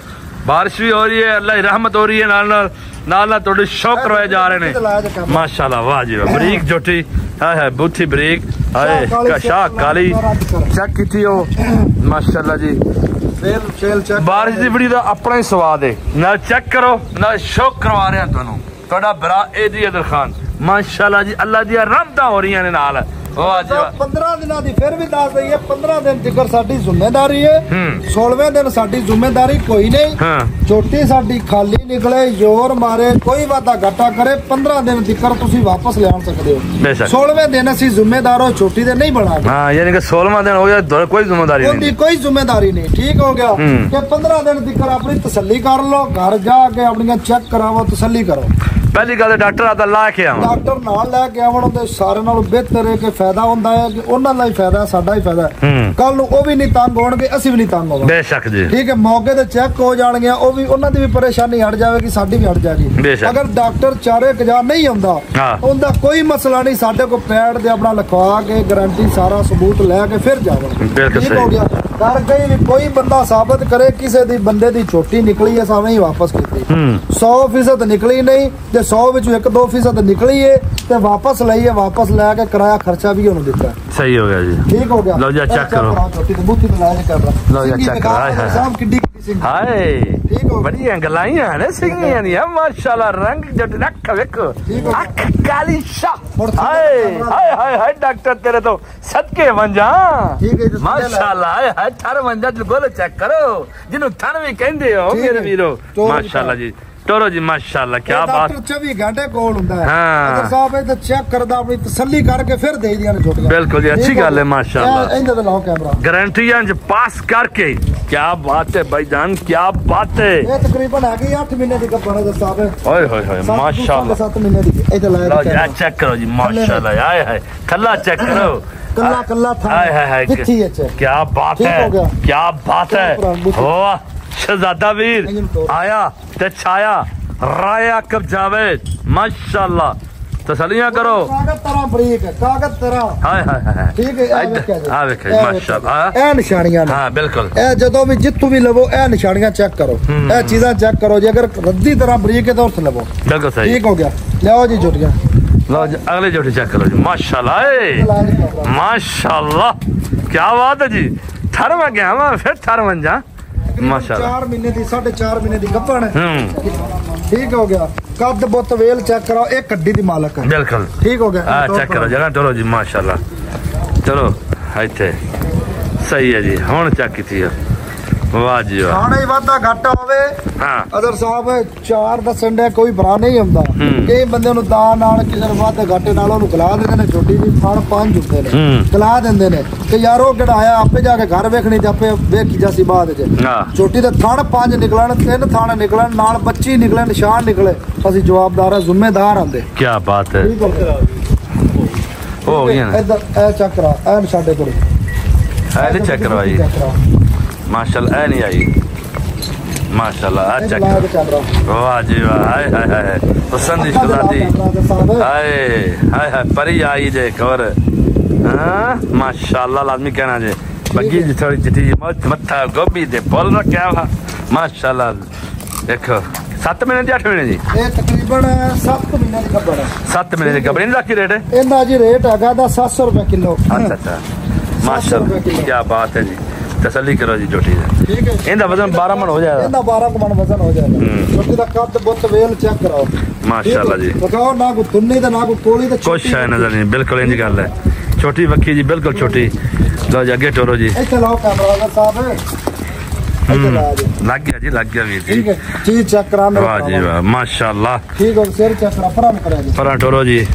بارش ਵੀ ਹੋ ਰਹੀ ਹੈ ਅੱਲਾਹ ਦੀ ਰਹਿਮਤ ਹੋ ਰਹੀ ਹੈ ਨਾਲ ਨਾਲ ਨਾਲ ਨਾਲ ਤੁਹਾਡੇ ਸ਼ੌਕ ਰੋਏ ਜਾ ਰਹੇ ਨੇ। ਮਾਸ਼ਾਅੱਲਾ ਵਾਹ ਜੀ ਵਾਹ। ਬਰੀਕ ਜੋਟੀ ਹਾਏ ਹਾਏ ਬੂਥੀ ਬਰੀਕ। ਹਾਏ ਕਸ਼ਾ ਕਾਲੀ ਚੈੱਕ ਕੀਤੀ ਹੋ ਮਾਸ਼ਾਅੱਲਾ ਜੀ। ਬਾਰਿਸ਼ ਦੀ ਵੀਡੀਓ ਦਾ ਆਪਣਾ ਹੀ ਸਵਾਦ ਹੈ ਨਾਲ ਚੈੱਕ ਕਰੋ ਨਾਲ ਸ਼ੌਕ ਕਰਵਾ ਰਿਹਾ ਤੁਹਾਨੂੰ। ਤੁਹਾਡਾ ਭਰਾ ਏਦੀ ਅਦਰ ਖਾਨ। ਮਾਸ਼ਾਅੱਲਾ ਜੀ ਅੱਲਾ ਦੀਆਂ ਰਹਿਮਤਾਂ ਹੋ ਰਹੀਆਂ ਨੇ ਨਾਲ। ਵਾਹ ਜੀ ਵਾਹ 15 ਦਿਨਾਂ ਦੀ ਫਿਰ ਵੀ ਦੱਸ ਦਈਏ 15 ਦਿਨ ਜ਼ਿਕਰ ਸਾਡੀ ਜ਼ਿੰਮੇਵਾਰੀ ਹੈ ਹੂੰ। 16ਵੇਂ ਦਿਨ ਸਾਡੀ ਜ਼ਿੰਮੇਵਾਰੀ ਕੋਈ ਨਹੀਂ। ਹਾਂ। ਚੋਟੀ ਸਾਡੀ ਖਾਲੀ ਨਿਕਲੇ ਜ਼ੋਰ ਮਾਰੇ ਕੋਈ ਵਾਦਾ ਘਾਟਾ ਕਰੇ 15 ਦਿਨ ਜ਼ਿਕਰ ਤੁਸੀਂ ਵਾਪਸ ਲਿਆ ਸਕਦੇ ਹੋ। ਬੇਸ਼ੱਕ। 16ਵੇਂ ਦਿਨ ਅਸੀਂ ਜ਼ਿੰਮੇਦਾਰ ਹੋ ਚੋਟੀ ਦੇ ਨਹੀਂ ਬਣਾਂਗੇ ਹਾਂ ਯਾਨੀ ਕਿ 16ਵਾਂ ਦਿਨ ਹੋ ਗਿਆ ਕੋਈ ਜ਼ਿੰਮੇਵਾਰੀ ਉਹਦੀ ਨਹੀਂ ਕੋਈ ਜ਼ਿੰਮੇਦਾਰੀ ਨਹੀਂ ਠੀਕ ਹੋ ਗਿਆ। ਕਿ 15 ਦਿਨ ਜ਼ਿਕਰ ਆਪਣੀ ਤਸੱਲੀ ਕਰ ਲਓ ਘਰ ਜਾ ਕੇ ਆਪਣੀਆਂ ਚੈੱਕ ਕਰਾਵੋ ਤਸੱਲੀ ਕਰੋ। ਪਹਿਲੀ ਗੱਲ ਡਾਕਟਰ ਆਦਾ ਲਾ ਕੇ ਆਵਾਂ ਡਾਕਟਰ ਨਾਲ ਲੈ ਕੇ ਆਵਣ ਤੇ ਸਾਰੇ ਨਾਲੋਂ ਬਿਹਤਰ ਹੈ ਕਿ ਫਾਇਦਾ ਹੁੰਦਾ ਹੈ ਕਿ ਉਹਨਾਂ ਦਾ ਹੀ ਫਾਇਦਾ ਸਾਡਾ ਹੀ ਫਾਇਦਾ। ਕੱਲ ਨੂੰ ਉਹ ਵੀ ਨਹੀਂ ਤੰਗ ਹੋਣਗੇ ਅਸੀਂ ਵੀ ਨਹੀਂ ਤੰਗ ਹੋਵਾਂਗੇ ਬੇਸ਼ੱਕ ਜੀ ਠੀਕ ਹੈ ਮੌਕੇ ਤੇ ਚੈੱਕ ਹੋ ਜਾਣਗੇ ਉਹ ਵੀ ਉਹਨਾਂ ਦੀ ਵੀ ਪਰੇਸ਼ਾਨੀ ਹਟ ਜਾਵੇਗੀ ਸਾਡੀ ਵੀ ਹਟ ਜਾਏਗੀ। ਅਗਰ ਡਾਕਟਰ ਚਾਰੇ ਕਜਾ ਨਹੀਂ ਆਉਂਦਾ। ਉਹਦਾ ਕੋਈ ਮਸਲਾ ਨਹੀਂ ਸਾਡੇ ਕੋਲ ਪੈਡ ਤੇ ਆਪਣਾ ਲਿਖਵਾ ਕੇ ਗਾਰੰਟੀ ਸਾਰਾ ਸਬੂਤ ਲੈ ਕੇ ਫਿਰ ਜਾਵਾਂਗੇ ਬਿਲਕੁਲ ਸਹੀ। ਕਰ ਗਈ ਵੀ ਕੋਈ ਬੰਦਾ ਸਾਬਤ ਕਰੇ ਕਿਸੇ ਦੀ ਬੰਦੇ ਦੀ ਛੋਟੀ ਨਿਕਲੀ ਹੈ ਸਾਵੇਂ ਹੀ ਵਾਪਸ ਕੀਤੀ। ਹੂੰ। 100% ਨਿਕਲੀ ਨਹੀਂ ਤੇ 100 ਵਿੱਚੋਂ 1-2% ਨਿਕਲੀ ਏ ਤੇ ਵਾਪਸ ਲਈਏ ਵਾਪਸ ਲੈ ਕੇ ਕਿਰਾਇਆ ਖਰਚਾ ਵੀ ਉਹਨੂੰ ਦਿੱਤਾ। ਸਹੀ ਹੋ ਗਿਆ ਜੀ। ਠੀਕ ਹੋ ਗਿਆ। ਲਓ ਜੀ, check ਕਰੋ। ਲਓ ਜੀ, ਦਿਖਾ, ਕਰੋ, ਹਾਏ, ਹਾਏ। ਠੀਕ ਹੋ। ਬੜੀਆਂ ਗਲਾਈਆਂ ਨੇ ਸਿੰਘੀਆਂ ਦੀਆਂ ਮਾਸ਼ਾਅੱਲਾ ਰੰਗ ਜੱਟ ਅੱਖ ਵੇਖੋ। ਅੱਖ ਕਾਲੀ ਸ਼ਾ ਹਾਏ ਹਾਏ ਹਾਏ ਹਾਏ ਡਾਕਟਰ ਤੇਰੇ ਤੋਂ ਸਦਕੇ ਵੰਜਾ ਮਾਸ਼ਾਅੱਲਾ ਹਾਏ ਹਾਏ ਥਰ ਵੰਜਾ ਗੋਲ ਚੈੱਕ ਕਰੋ। ਜਿਹਨੂੰ ਥਣ ਵੀ ਕਹਿੰਦੇ ਹੋ ਮੇਰੇ। ਵੀਰੋ। ਮਾਸ਼ਾਅੱਲਾ ਜੀ। ਟੋਰੋ ਜੀ ਮਾਸ਼ਾਅੱਲਾ ਕੀ ਬਾਤ। 24 ਘੰਟੇ ਕੋਲ ਹੁੰਦਾ ਹੈ। ਹਾਂ। ਸਾਹਿਬ ਇਹ ਤਾਂ ਚੈੱਕ ਕਰਦਾ ਆਪਣੀ ਤਸੱਲੀ ਕਰਕੇ ਫਿਰ ਦੇ ਦਿਆਂ ਛੋਟੀਆਂ ਬਿਲਕੁਲ ਜੀ ਅੱਛੀ ਗੱਲ ਹੈ ਮਾਸ਼ਾਅੱਲਾ। ਇਹਨਾਂ ਦਾ ਲਾਓ ਕੈਮਰਾ। ਗਾਰੰਟੀਆਂ ਚ ਪਾਸ ਕਰਕੇ ਕੀ ਬਾਤ ਹੈ ਭਾਈ ਜਾਨ ਕੀ ਬਾਤ ਹੈ। ਇਹ ਤਕਰੀਬਨ ਆ ਗਈ 8 ਮਹੀਨੇ ਦੀ ਕੱਪੜਾ ਦਾ ਸਾਹਿਬ ਓਏ ਹੋਏ ਹੋਏ ਮਾਸ਼ਾਅੱਲਾ। 7 ਮਹੀਨੇ ਦੀ ਇਹਦਾ ਲਾਇਆ ਕੈਮਰਾ। ਚੈੱਕ ਕਰੋ ਜੀ ਮਾਸ਼ਾਅੱਲਾ ਆਏ ਹਾਏ ਥੱਲਾ ਚੈੱਕ ਕਰੋ। ਕੱਲਾ ਕੱਲਾ ਥਾਂ ਹਾਏ ਹਾਏ ਹਾਏ ਕੀ ਬਾਤ ਹੈ ਕੀ ਬਾਤ ਹੈ। ਵਾਹ। ਸ਼ਹਜ਼ਾਦਾ ਵੀਰ ਆਇਆ ਤੇ ਛਾਇਆ ਰਾਇਆ ਕਬ ਜਾਵੇ। ਮਾਸ਼ਾਅੱਲਾ। ਤਸਲੀਆਂ ਕਰੋ। ਕਾਗਜ਼ ਤਰਾ ਬਰੀਕ ਕਾਗਜ਼ ਤਰਾ ਹਾਏ ਹਾਏ ਹਾਏ ਠੀਕ ਹੈ ਆ ਵੇਖੋ ਮਾਸ਼ਾਅੱਲਾ ਇਹ ਨਿਸ਼ਾਨੀਆਂ ਨੇ। ਹਾਂ ਬਿਲਕੁਲ। ਇਹ ਜਦੋਂ ਵੀ ਜਿੱਥੋਂ ਵੀ ਲਵੋ ਇਹ ਨਿਸ਼ਾਨੀਆਂ ਚੈੱਕ ਕਰੋ। ਇਹ ਚੀਜ਼ਾਂ ਚੈੱਕ ਕਰੋ ਜੇ ਅਗਰ ਰੱਦੀ ਤਰ੍ਹਾਂ ਬਰੀਕ ਹੈ ਤਾਂ ਉੱਥੇ ਲਵੋ। ਬਿਲਕੁਲ ਸਹੀ। ਠੀਕ ਹੋ ਗਿਆ। ਲਿਆਓ ਜੀ ਜੁੱਟੀਆਂ ਲਓ ਜੀ ਅਗਲੇ ਜੋਟੇ ਚੈੱਕ ਕਰੋ ਜੀ। ਮਾਸ਼ਾਅੱਲਾ ਏ। ਮਾਸ਼ਾਅੱਲਾ। ਕੀ ਬਾਤ ਹੈ ਜੀ। 18 ਗਿਆ ਵਾ ਫਿਰ 18 ਜਾ ਤਕਰੀਬਨ ਮਾਸ਼ਾਅੱਲਾ। ਮਹੀਨੇ ਦੀ 4.5 ਮਹੀਨੇ ਦੀ ਗੱਭਣ ਠੀਕ ਹੋ ਗਿਆ। ਕੱਦ ਬੁੱਤ ਵੇਲ ਚੈੱਕ ਕਰਾਓ ਇਹ ਕੱਡੀ ਦੀ ਮਾਲਕ ਬਿਲਕੁਲ। ਠੀਕ ਹੋ ਗਿਆ। ਚਲੋ ਜੀ ਮਾਸ਼ਾਅੱਲਾ। ਇੱਥੇ। ਸਹੀ ਹੈ ਜੀ ਹੁਣ ਚੈੱਕ ਕੀਤੀ ਆ। ਵਾਹ ਜੀ ਵਾਹ। ਖਾਣਾ ਵਾਧਾ ਘਾਟਾ ਹੋਵੇ ਹਾਂ। ਅਦਰ ਸਾਹਿਬ ਚਾਰ ਦੱਸਣ ਦੇ ਕੋਈ ਬਰਾ ਨਹੀਂ ਹੁੰਦਾ। ਕਈ ਬੰਦੇ ਨੂੰ ਦਾਨ ਨਾਲ ਕਿਸੇ ਵਾਧੇ ਘਾਟੇ ਨਾਲ ਉਹਨੂੰ ਗਲਾ ਦਿੰਦੇ ਨੇ ਛੋਟੀ ਵੀ ਫੜ ਪੰਜ ਹੁੰਦੇ ਨੇ। ਗਲਾ ਦਿੰਦੇ ਨੇ। ਤੇ ਯਾਰ ਉਹ ਕਿਹੜਾ ਆਇਆ ਆਪੇ ਜਾ ਕੇ ਘਰ ਵੇਖਣੀ ਤੇ ਆਪੇ ਵੇਖੀ ਜਾਸੀ ਬਾਅਦ ਚ। ਛੋਟੀ ਦੇ ਥਣ ਪੰਜ ਨਿਕਲਣ ਤਿੰਨ ਥਣ ਨਿਕਲਣ ਨਾਲ 25 ਨਿਕਲੇ ਨਿਸ਼ਾਨ ਨਿਕਲੇ। ਅਸੀਂ ਜਵਾਬਦਾਰ ਆ ਜ਼ਿੰਮੇਦਾਰ ਆਂਦੇ। ਕੀ ਬਾਤ ਹੈ। ਹੋ। ਗਿਆ ਇਹ ਚੱਕਰਾ ਇਹ ਸਾਡੇ ਕੋਲ। ਇਹ ਨਹੀਂ ਚੈੱਕ ਕਰਵਾਈ ਮਾਸ਼ਾਅੱਲਾ ਇਹ ਨਹੀਂ ਆਈ। ਮਾਸ਼ਾਅੱਲਾ ਆ ਚੈੱਕ ਕੇ ਵਾਹ ਜੀ ਵਾਹ ਹਾਏ ਹਾਏ ਹਾਏ ਪਸੰਦ ਦੀ ਸ਼ੁਦਾਦੀ ਹਾਏ ਹਾਏ ਹਾਏ ਪਰੀ ਆਈ ਜੇ ਕਵਰ ਹਾਂ ਮਾਸ਼ਾਅੱਲਾ ਲਾਜ਼ਮੀ ਕਹਿਣਾ ਜੇ। ਬੱਗੀ ਜੀ ਥੋੜੀ ਚਿੱਟੀ ਮੱਥ ਗੋਭੀ ਦੇ ਫੁੱਲ ਰੱਖਿਆ ਵਾ। ਮਾਸ਼ਾਅੱਲਾ ਦੇਖੋ 7 ਮਹੀਨੇ ਦੀ 8 ਮਹੀਨੇ ਦੀ? ਇਹ ਤਕਰੀਬਨ 7 ਮਹੀਨੇ ਦੀ ਖਬਰ ਹੈ। 7 ਮਹੀਨੇ ਦੀ ਕਬਰੀ ਨਹੀਂ ਰੱਖੀ ਰੇਟ? ਇਹਦਾ ਜੀ ਰੇਟ ਹੈਗਾ ਦਾ 700 ਰੁਪਏ ਕਿਲੋ। ਅੱਛਾ ਅੱਛਾ। ਮਾਸ਼ਾਅੱਲਾ ਕੀ ਬਾਤ ਹੈ ਜੀ। ਤਸੱਲੀ ਕਰੋ ਜੀ ਜੋਟੀ ਦਾ। ਠੀਕ ਹੈ ਇਹਦਾ ਵਜ਼ਨ 12 ਮਣ ਹੋ ਜਾਏਗਾ। ਇਹਦਾ 12 ਕੁ ਮਣ ਵਜ਼ਨ ਹੋ ਜਾਏਗਾ। ਛੋਟੀ ਦਾ ਕੱਦ ਬੁੱਤ ਵੇਲ ਚੈੱਕ ਕਰਾਓ। ਮਾਸ਼ਾਅੱਲਾ ਜੀ। ਦਿਖਾਓ ਨਾ ਕੋ ਤੁੰਨੀ ਤੇ ਨਾ ਕੋ ਕੋਲੀ ਤੇ ਕੁਛ ਹੈ ਨਜ਼ਰ ਨਹੀਂ। ਬਿਲਕੁਲ ਇੰਜ ਗੱਲ ਹੈ। ਛੋਟੀ ਵੱਖੀ ਜੀ ਬਿਲਕੁਲ ਛੋਟੀ ਲਓ ਜੀ ਅੱਗੇ ਟੋਰੋ ਜੀ। ਇੱਥੇ ਲਾਓ ਕੈਮਰਾ ਦਾ ਸਾਹਿਬ। ਇੱਥੇ ਲਾ ਜੀ। ਲੱਗ ਗਿਆ ਜੀ ਲੱਗ ਗਿਆ ਵੀਰ ਜੀ। ਠੀਕ ਹੈ। ਚੀਜ਼ ਚੈੱਕ ਕਰਾ ਮੇਰੇ ਵਾਹ ਜੀ ਭਰਾਵਾਂ। ਵਾਹ ਮਾਸ਼ਾਅੱਲਾ। ਠੀਕ ਹੋ ਸਿਰ ਚੈੱਕ ਕਰਾ ਪਰਾਂ ਨੂੰ ਕਰਿਆ ਜੀ ਪਰਾਂ ਟੋਰੋ ਜੀ।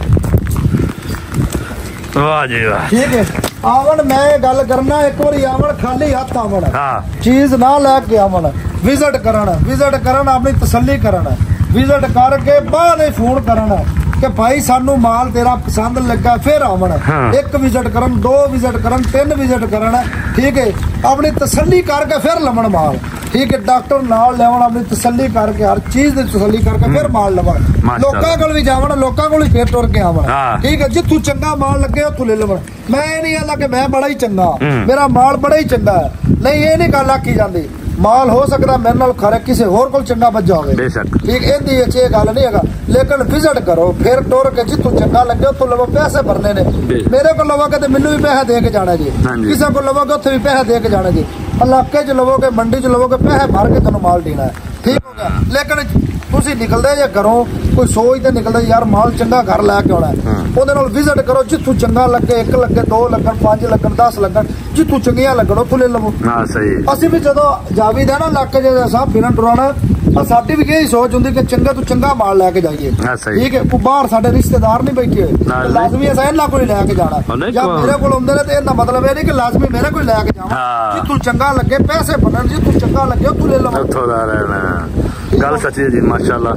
ਵਾਹ ਜੀ ਵਾਹ। ਠੀਕ ਹੈ। ਆਵਣ ਮੈਂ ਇਹ ਗੱਲ ਕਰਨਾ ਇੱਕ ਵਾਰੀ ਆਵਣ ਖਾਲੀ ਹੱਥ ਆਵਣ। ਹਾਂ। ਚੀਜ਼ ਨਾ ਲੈ ਕੇ ਆਵਣ। ਵਿਜ਼ਿਟ ਕਰਨ ਵਿਜ਼ਿਟ ਕਰਨ ਆਪਣੀ ਤਸੱਲੀ ਕਰਨ। ਵਿਜ਼ਿਟ ਕਰਕੇ ਬਾਅਦ ਹੀ ਫੋਨ ਕਰਨ। ਕਿ ਭਾਈ ਸਾਨੂੰ ਮਾਲ ਤੇਰਾ ਪਸੰਦ ਲੱਗਾ ਫਿਰ ਆਵਣ। ਇੱਕ ਵਿਜ਼ਿਟ ਕਰਨ ਦੋ ਵਿਜ਼ਿਟ ਕਰਨ ਤਿੰਨ ਵਿਜ਼ਿਟ ਕਰਨ ਠੀਕ ਹੈ ਆਪਣੀ ਤਸੱਲੀ ਕਰਕੇ ਫਿਰ ਲਵਣ ਮਾਲ। ਠੀਕ ਹੈ ਡਾਕਟਰ ਨਾਲ ਲੈਵਣ ਆਪਣੀ ਤਸੱਲੀ ਕਰਕੇ ਹਰ ਚੀਜ਼ ਦੀ ਤਸੱਲੀ ਕਰਕੇ ਫਿਰ ਮਾਲ ਲਵਣ। ਲੋਕਾਂ ਕੋਲ ਵੀ ਜਾਵਣ ਲੋਕਾਂ ਕੋਲ ਹੀ ਫੇਰ ਤੁਰ ਕੇ ਆਵਣ। ਠੀਕ ਹੈ ਜਿੱਥੋਂ ਚੰਗਾ ਮਾਲ ਲੱਗੇ ਉੱਥੋਂ ਲੈ ਲਵਣ। ਮੈਂ ਇਹ ਨਹੀਂ ਆਂਦਾ ਕਿ ਮੈਂ ਬੜਾ ਹੀ ਚੰਗਾ। ਮੇਰਾ ਮਾਲ ਬੜਾ ਹੀ ਚੰਗਾ। ਹੈ ਨਹੀਂ ਇਹ ਨਹੀਂ ਗੱਲ ਆਖੀ ਜਾਂਦੀ। ਮਾਲ ਹੋ ਸਕਦਾ ਮੇਰੇ ਨਾਲ ਖਰੇ ਕਿਸੇ ਹੋਰ ਕੋਲ ਚੰਗਾ ਵੱਜਾ ਹੋਵੇ। ਬੇਸ਼ੱਕ। ਠੀਕ ਇਹਦੀ ਵਿੱਚ ਇਹ ਗੱਲ ਨਹੀਂ ਹੈਗਾ। ਲੇਕਿਨ ਵਿਜ਼ਿਟ ਕਰੋ ਫਿਰ ਟੁਰ ਕੇ ਜਿੱਥੋਂ ਚੰਗਾ ਲੱਗੇ ਉੱਥੋਂ ਲਵੋ ਪੈਸੇ ਭਰਨੇ ਨੇ। ਮੇਰੇ ਕੋਲ ਲਵੋਗੇ ਤੇ ਮੈਨੂੰ ਵੀ ਪੈਸੇ ਦੇ ਕੇ ਜਾਣਾ ਜੀ। ਕਿਸੇ ਕੋਲ ਲਵੋਗੇ ਉੱਥੇ ਵੀ ਪੈਸੇ ਦੇ ਕੇ ਜਾਣਾ ਜੀ। ਇਲਾਕੇ 'ਚ ਲਵੋਗੇ ਮੰਡੀ 'ਚ ਲਵੋਗੇ ਪੈਸੇ ਭਰ ਕੇ ਤੁਹਾਨੂੰ ਮਾਲ ਦੇਣਾ ਹੈ। ਠੀਕ ਹੋ ਗਿਆ। ਲੇਕਿਨ ਤੁਸੀਂ ਨਿਕਲਦੇ ਜੇ ਘਰੋਂ ਕੋਈ ਸੋਚ ਤੇ ਨਿਕਲਦਾ ਯਾਰ ਮਾਲ ਚੰਗਾ ਘਰ ਲੈ ਕੇ ਆਉਣਾ। ਉਹਦੇ ਨਾਲ ਵਿਜ਼ਿਟ ਕਰੋ ਜਿੱਥੋਂ ਚੰਗਾ ਲੱਗੇ ਇੱਕ ਲੱਗੇ ਦੋ ਲੱਗਣ ਪੰਜ ਲੱਗਣ 10 ਲੱਗਣ ਜਿੱਥੋਂ ਚੰਗੀਆਂ ਲੱਗਣ ਉੱਥੋਂ ਲੈ ਲਵੋ। ਹਾਂ ਸਹੀ ਅਸੀਂ ਵੀ ਜਦੋਂ ਜਾਵੀਦਾ ਨਾ ਇਲਾਕੇ ਜੇ ਸਾਹਿਬ ਬਿਨਾਂ ਟੁਰਾਣਾ ਤਾਂ ਸਾਡੀ ਵੀ ਇਹੀ ਸੋਚ ਹੁੰਦੀ ਕਿ ਚੰਗਾ ਤੋਂ ਚੰਗਾ ਮਾਲ ਲੈ ਕੇ ਜਾਈਏ। ਸਹੀ। ਠੀਕ ਹੈ ਉਹ ਬਾਹਰ ਸਾਡੇ ਰਿਸ਼ਤੇਦਾਰ ਨਹੀਂ ਬੈਠੇ ਹੋਏ। ਲਾਜ਼ਮੀ ਅਸਾਂ ਇਹਨਾਂ ਹੀ ਲੈ ਕੇ ਜਾਣਾ। ਜਾਂ ਮੇਰੇ ਕੋਲ ਆਉਂਦੇ ਨੇ ਤੇ ਇਹਦਾ ਮਤਲਬ ਇਹ ਨਹੀਂ ਕਿ ਲਾਜ਼ਮੀ ਮੇਰੇ ਕੋਲ ਲੈ ਕੇ ਜਾਵਾਂ। ਜੇ ਤੂੰ ਚੰਗਾ ਲੱਗੇ ਪੈਸੇ ਬਣਨ ਜੇ ਤੂੰ ਚੰਗਾ ਲੱਗੇ ਤੂੰ ਲੈ ਲਵਾਂ। ਉੱਥੋਂ ਦਾ ਰਹਿਣਾ। ਗੱਲ ਸੱਚੀ ਹੈ ਜੀ ਮਾਸ਼ਾਅੱਲਾ।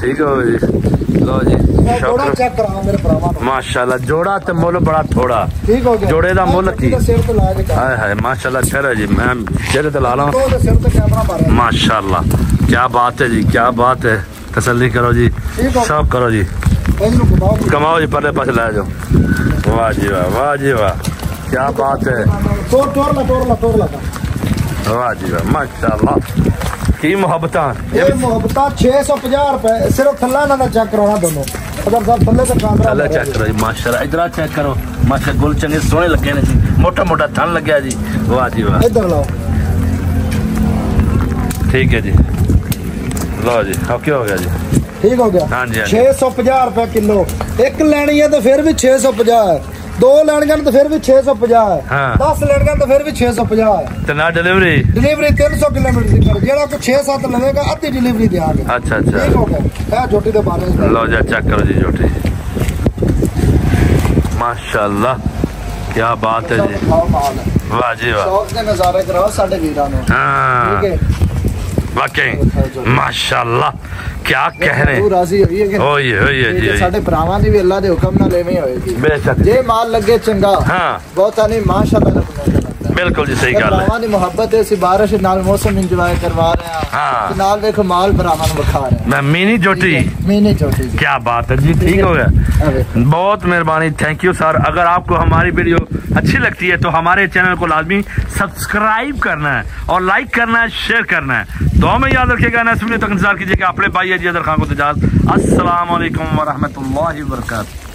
ਠੀਕ ਹੋ ਜੀ? ਲਓ ਜੀ ਜੋੜਾ ਚੈੱਕ ਕਰਾਓ ਮੇਰੇ ਭਰਾਵਾਂ ਨੂੰ। ਮਾਸ਼ਾਅੱਲਾ ਜੋੜਾ ਤੇ ਮੁੱਲ ਬੜਾ ਥੋੜਾ ਠੀਕ ਹੋ ਗਿਆ। ਜੋੜੇ ਦਾ ਮੁੱਲ ਕੀ? ਹਾਏ ਹਾਏ ਮਾਸ਼ਾਅੱਲਾ ਖੈਰ ਹੈ ਜੀ ਮੈਂ ਜਿਹੜੇ ਤੇ ਲਾ ਲਾਂ। ਮਾਸ਼ਾਅੱਲਾ ਕੀ ਬਾਤ ਹੈ ਜੀ ਕੀ ਬਾਤ ਹੈ। ਤਸੱਲੀ ਕਰੋ ਜੀ ਸਭ ਕਰੋ ਜੀ। ਕਮਾਓ। ਜੀ ਪਰਲੇ ਪਾਸੇ ਲੈ ਜਾਓ। ਵਾਹ ਜੀ ਵਾਹ ਵਾਹ ਜੀ ਵਾਹ। ਕੀ ਬਾਤ ਹੈ। ਤੋਰ ਤੋਰ ਲਾ ਤੋਰ ਲਾ ਤੋਰ ਲਾ। ਵਾਹ ਜੀ ਵਾਹ ਮਾਸ਼ਾਅੱਲਾ। ਕੀ ਮੁਹੱਬਤਾਂ? ਇਹ ਮੁਹੱਬਤਾਂ 650 ਰੁਪਏ ਸਿਰਫ ਥੱਲਾ ਇਹਨਾਂ ਦਾ ਚੈੱਕ ਕਰਾਉਣਾ ਦੋਨੋਂ। ਅਦਰ ਸਾਹਿਬ ਥੱਲੇ ਤੇ ਕਾਮਰਾ ਥੱਲੇ ਚੈੱਕ ਕਰੋ ਜੀ ਮਾਸ਼ਾਅੱਲਾ ਇਧਰ ਚੈੱਕ ਕਰੋ। ਮਾਸ਼ਾ ਗੁਲ ਚੰਗੇ ਸੋਹਣੇ ਲੱਗੇ ਨੇ ਜੀ। ਮੋਟਾ ਮੋਟਾ ਥਣ ਲੱਗਿਆ ਜੀ। ਵਾਹ ਜੀ ਵਾਹ। ਇਧਰ ਲਾਓ। ਠੀਕ ਹੈ ਜੀ। ਲਓ ਜੀ ਓਕੇ ਹੋ ਗਿਆ ਜੀ? ਠੀਕ ਹੋ ਗਿਆ। ਹਾਂਜੀ 650 ਰੁਪਏ ਕਿਲੋ। ਇੱਕ ਲੈਣੀ ਹੈ ਤਾਂ ਫਿਰ ਵੀ 650 ਦੋ ਲੈਣਗੇ ਤਾਂ ਫਿਰ ਵੀ 650 ਹੈ। ਹਾਂ। 10 ਲੈਣਗੇ ਤਾਂ ਫਿਰ ਵੀ 650 ਹੈ। ਤੇ ਨਾ ਡਿਲੀਵਰੀ ਡਿਲੀਵਰੀ 300 ਕਿਲੋਮੀਟਰ ਦੀ ਕਰ ਜਿਹੜਾ ਕੋਈ 6-7 ਲਵੇਗਾ ਅੱਧੀ ਡਿਲੀਵਰੀ ਦਿਆਂਗੇ ਅੱਛਾ ਅੱਛਾ। ਠੀਕ ਹੋ ਗਿਆ। ਇਹ ਛੋਟੀ ਦੇ ਬਾਰੇ ਲਓ ਜੀ ਚੈੱਕ ਕਰੋ ਜੀ ਜੋਟੀ। ਮਾਸ਼ਾਅੱਲਾ ਕੀ ਬਾਤ ਹੈ ਜੀ। ਮਾਲ। ਵਾਹ ਜੀ ਵਾਹ। ਸ਼ੌਕ ਦੇ ਨਜ਼ਾਰੇ ਕਰਾਓ ਸਾਡੇ ਵੀਰਾਂ ਨੂੰ। ਹਾਂ। ਠੀਕ ਹੈ। ਵਾਕਈ ਮਾਸ਼ਾਅੱਲਾ ਕੀ ਕਹਿ ਰਹੇ। ਤੂੰ ਰਾਜ਼ੀ ਹੋਈ ਹੈ ਕਿ ਹੋਈ ਹੈ, ਹੋਈ ਹੈ ਜੀ। ਸਾਡੇ ਭਰਾਵਾਂ ਦੀ ਵੀ ਅੱਲਾ ਦੇ ਹੁਕਮ ਨਾਲ ਐਵੇਂ ਹੋਏਗੀ। ਬੇਸ਼ੱਕ। ਜੇ ਮਾਲ ਲੱਗੇ ਚੰਗਾ ਹਾਂ। ਬਹੁਤਾ ਨਹੀਂ ਮਾਸ਼ਾਅੱਲਾ ਰੱਬ بالکل جی صحیح گل ہے۔ ਭਰਾਵਾਂ ਦੀ ਮੁਹੱਬਤ ਹੈ ਅਸੀਂ ਬਾਰਿਸ਼ ਨਾਲ ਮੌਸਮ ਇੰਜੋਏ ਕਰਵਾ ਰਹੇ ਹਾਂ ਹਾਂ। ਤੇ ਨਾਲ ਵੇਖੋ ਮਾਲ بکھا رہے ہیں۔ میں مینی جوٹی۔ مینی جوٹی کیا بات ہے جی ٹھیک ہو گیا۔ بہت مہربانی تھینک یو سر اگر آپ کو ہماری ویڈیو اچھی لگتی ہے تو ہمارے چینل کو لازمی سبسکرائب کرنا ہے اور لائک کرنا ہے شیئر کرنا ہے۔ تو ہمیں یاد رکھے گا نیکسٹ ویڈیو تک انتظار کیجیے گا اپنے بھائی اجی اظہر خان کو اجازت السلام علیکم ورحمۃ اللہ وبرکاتہ۔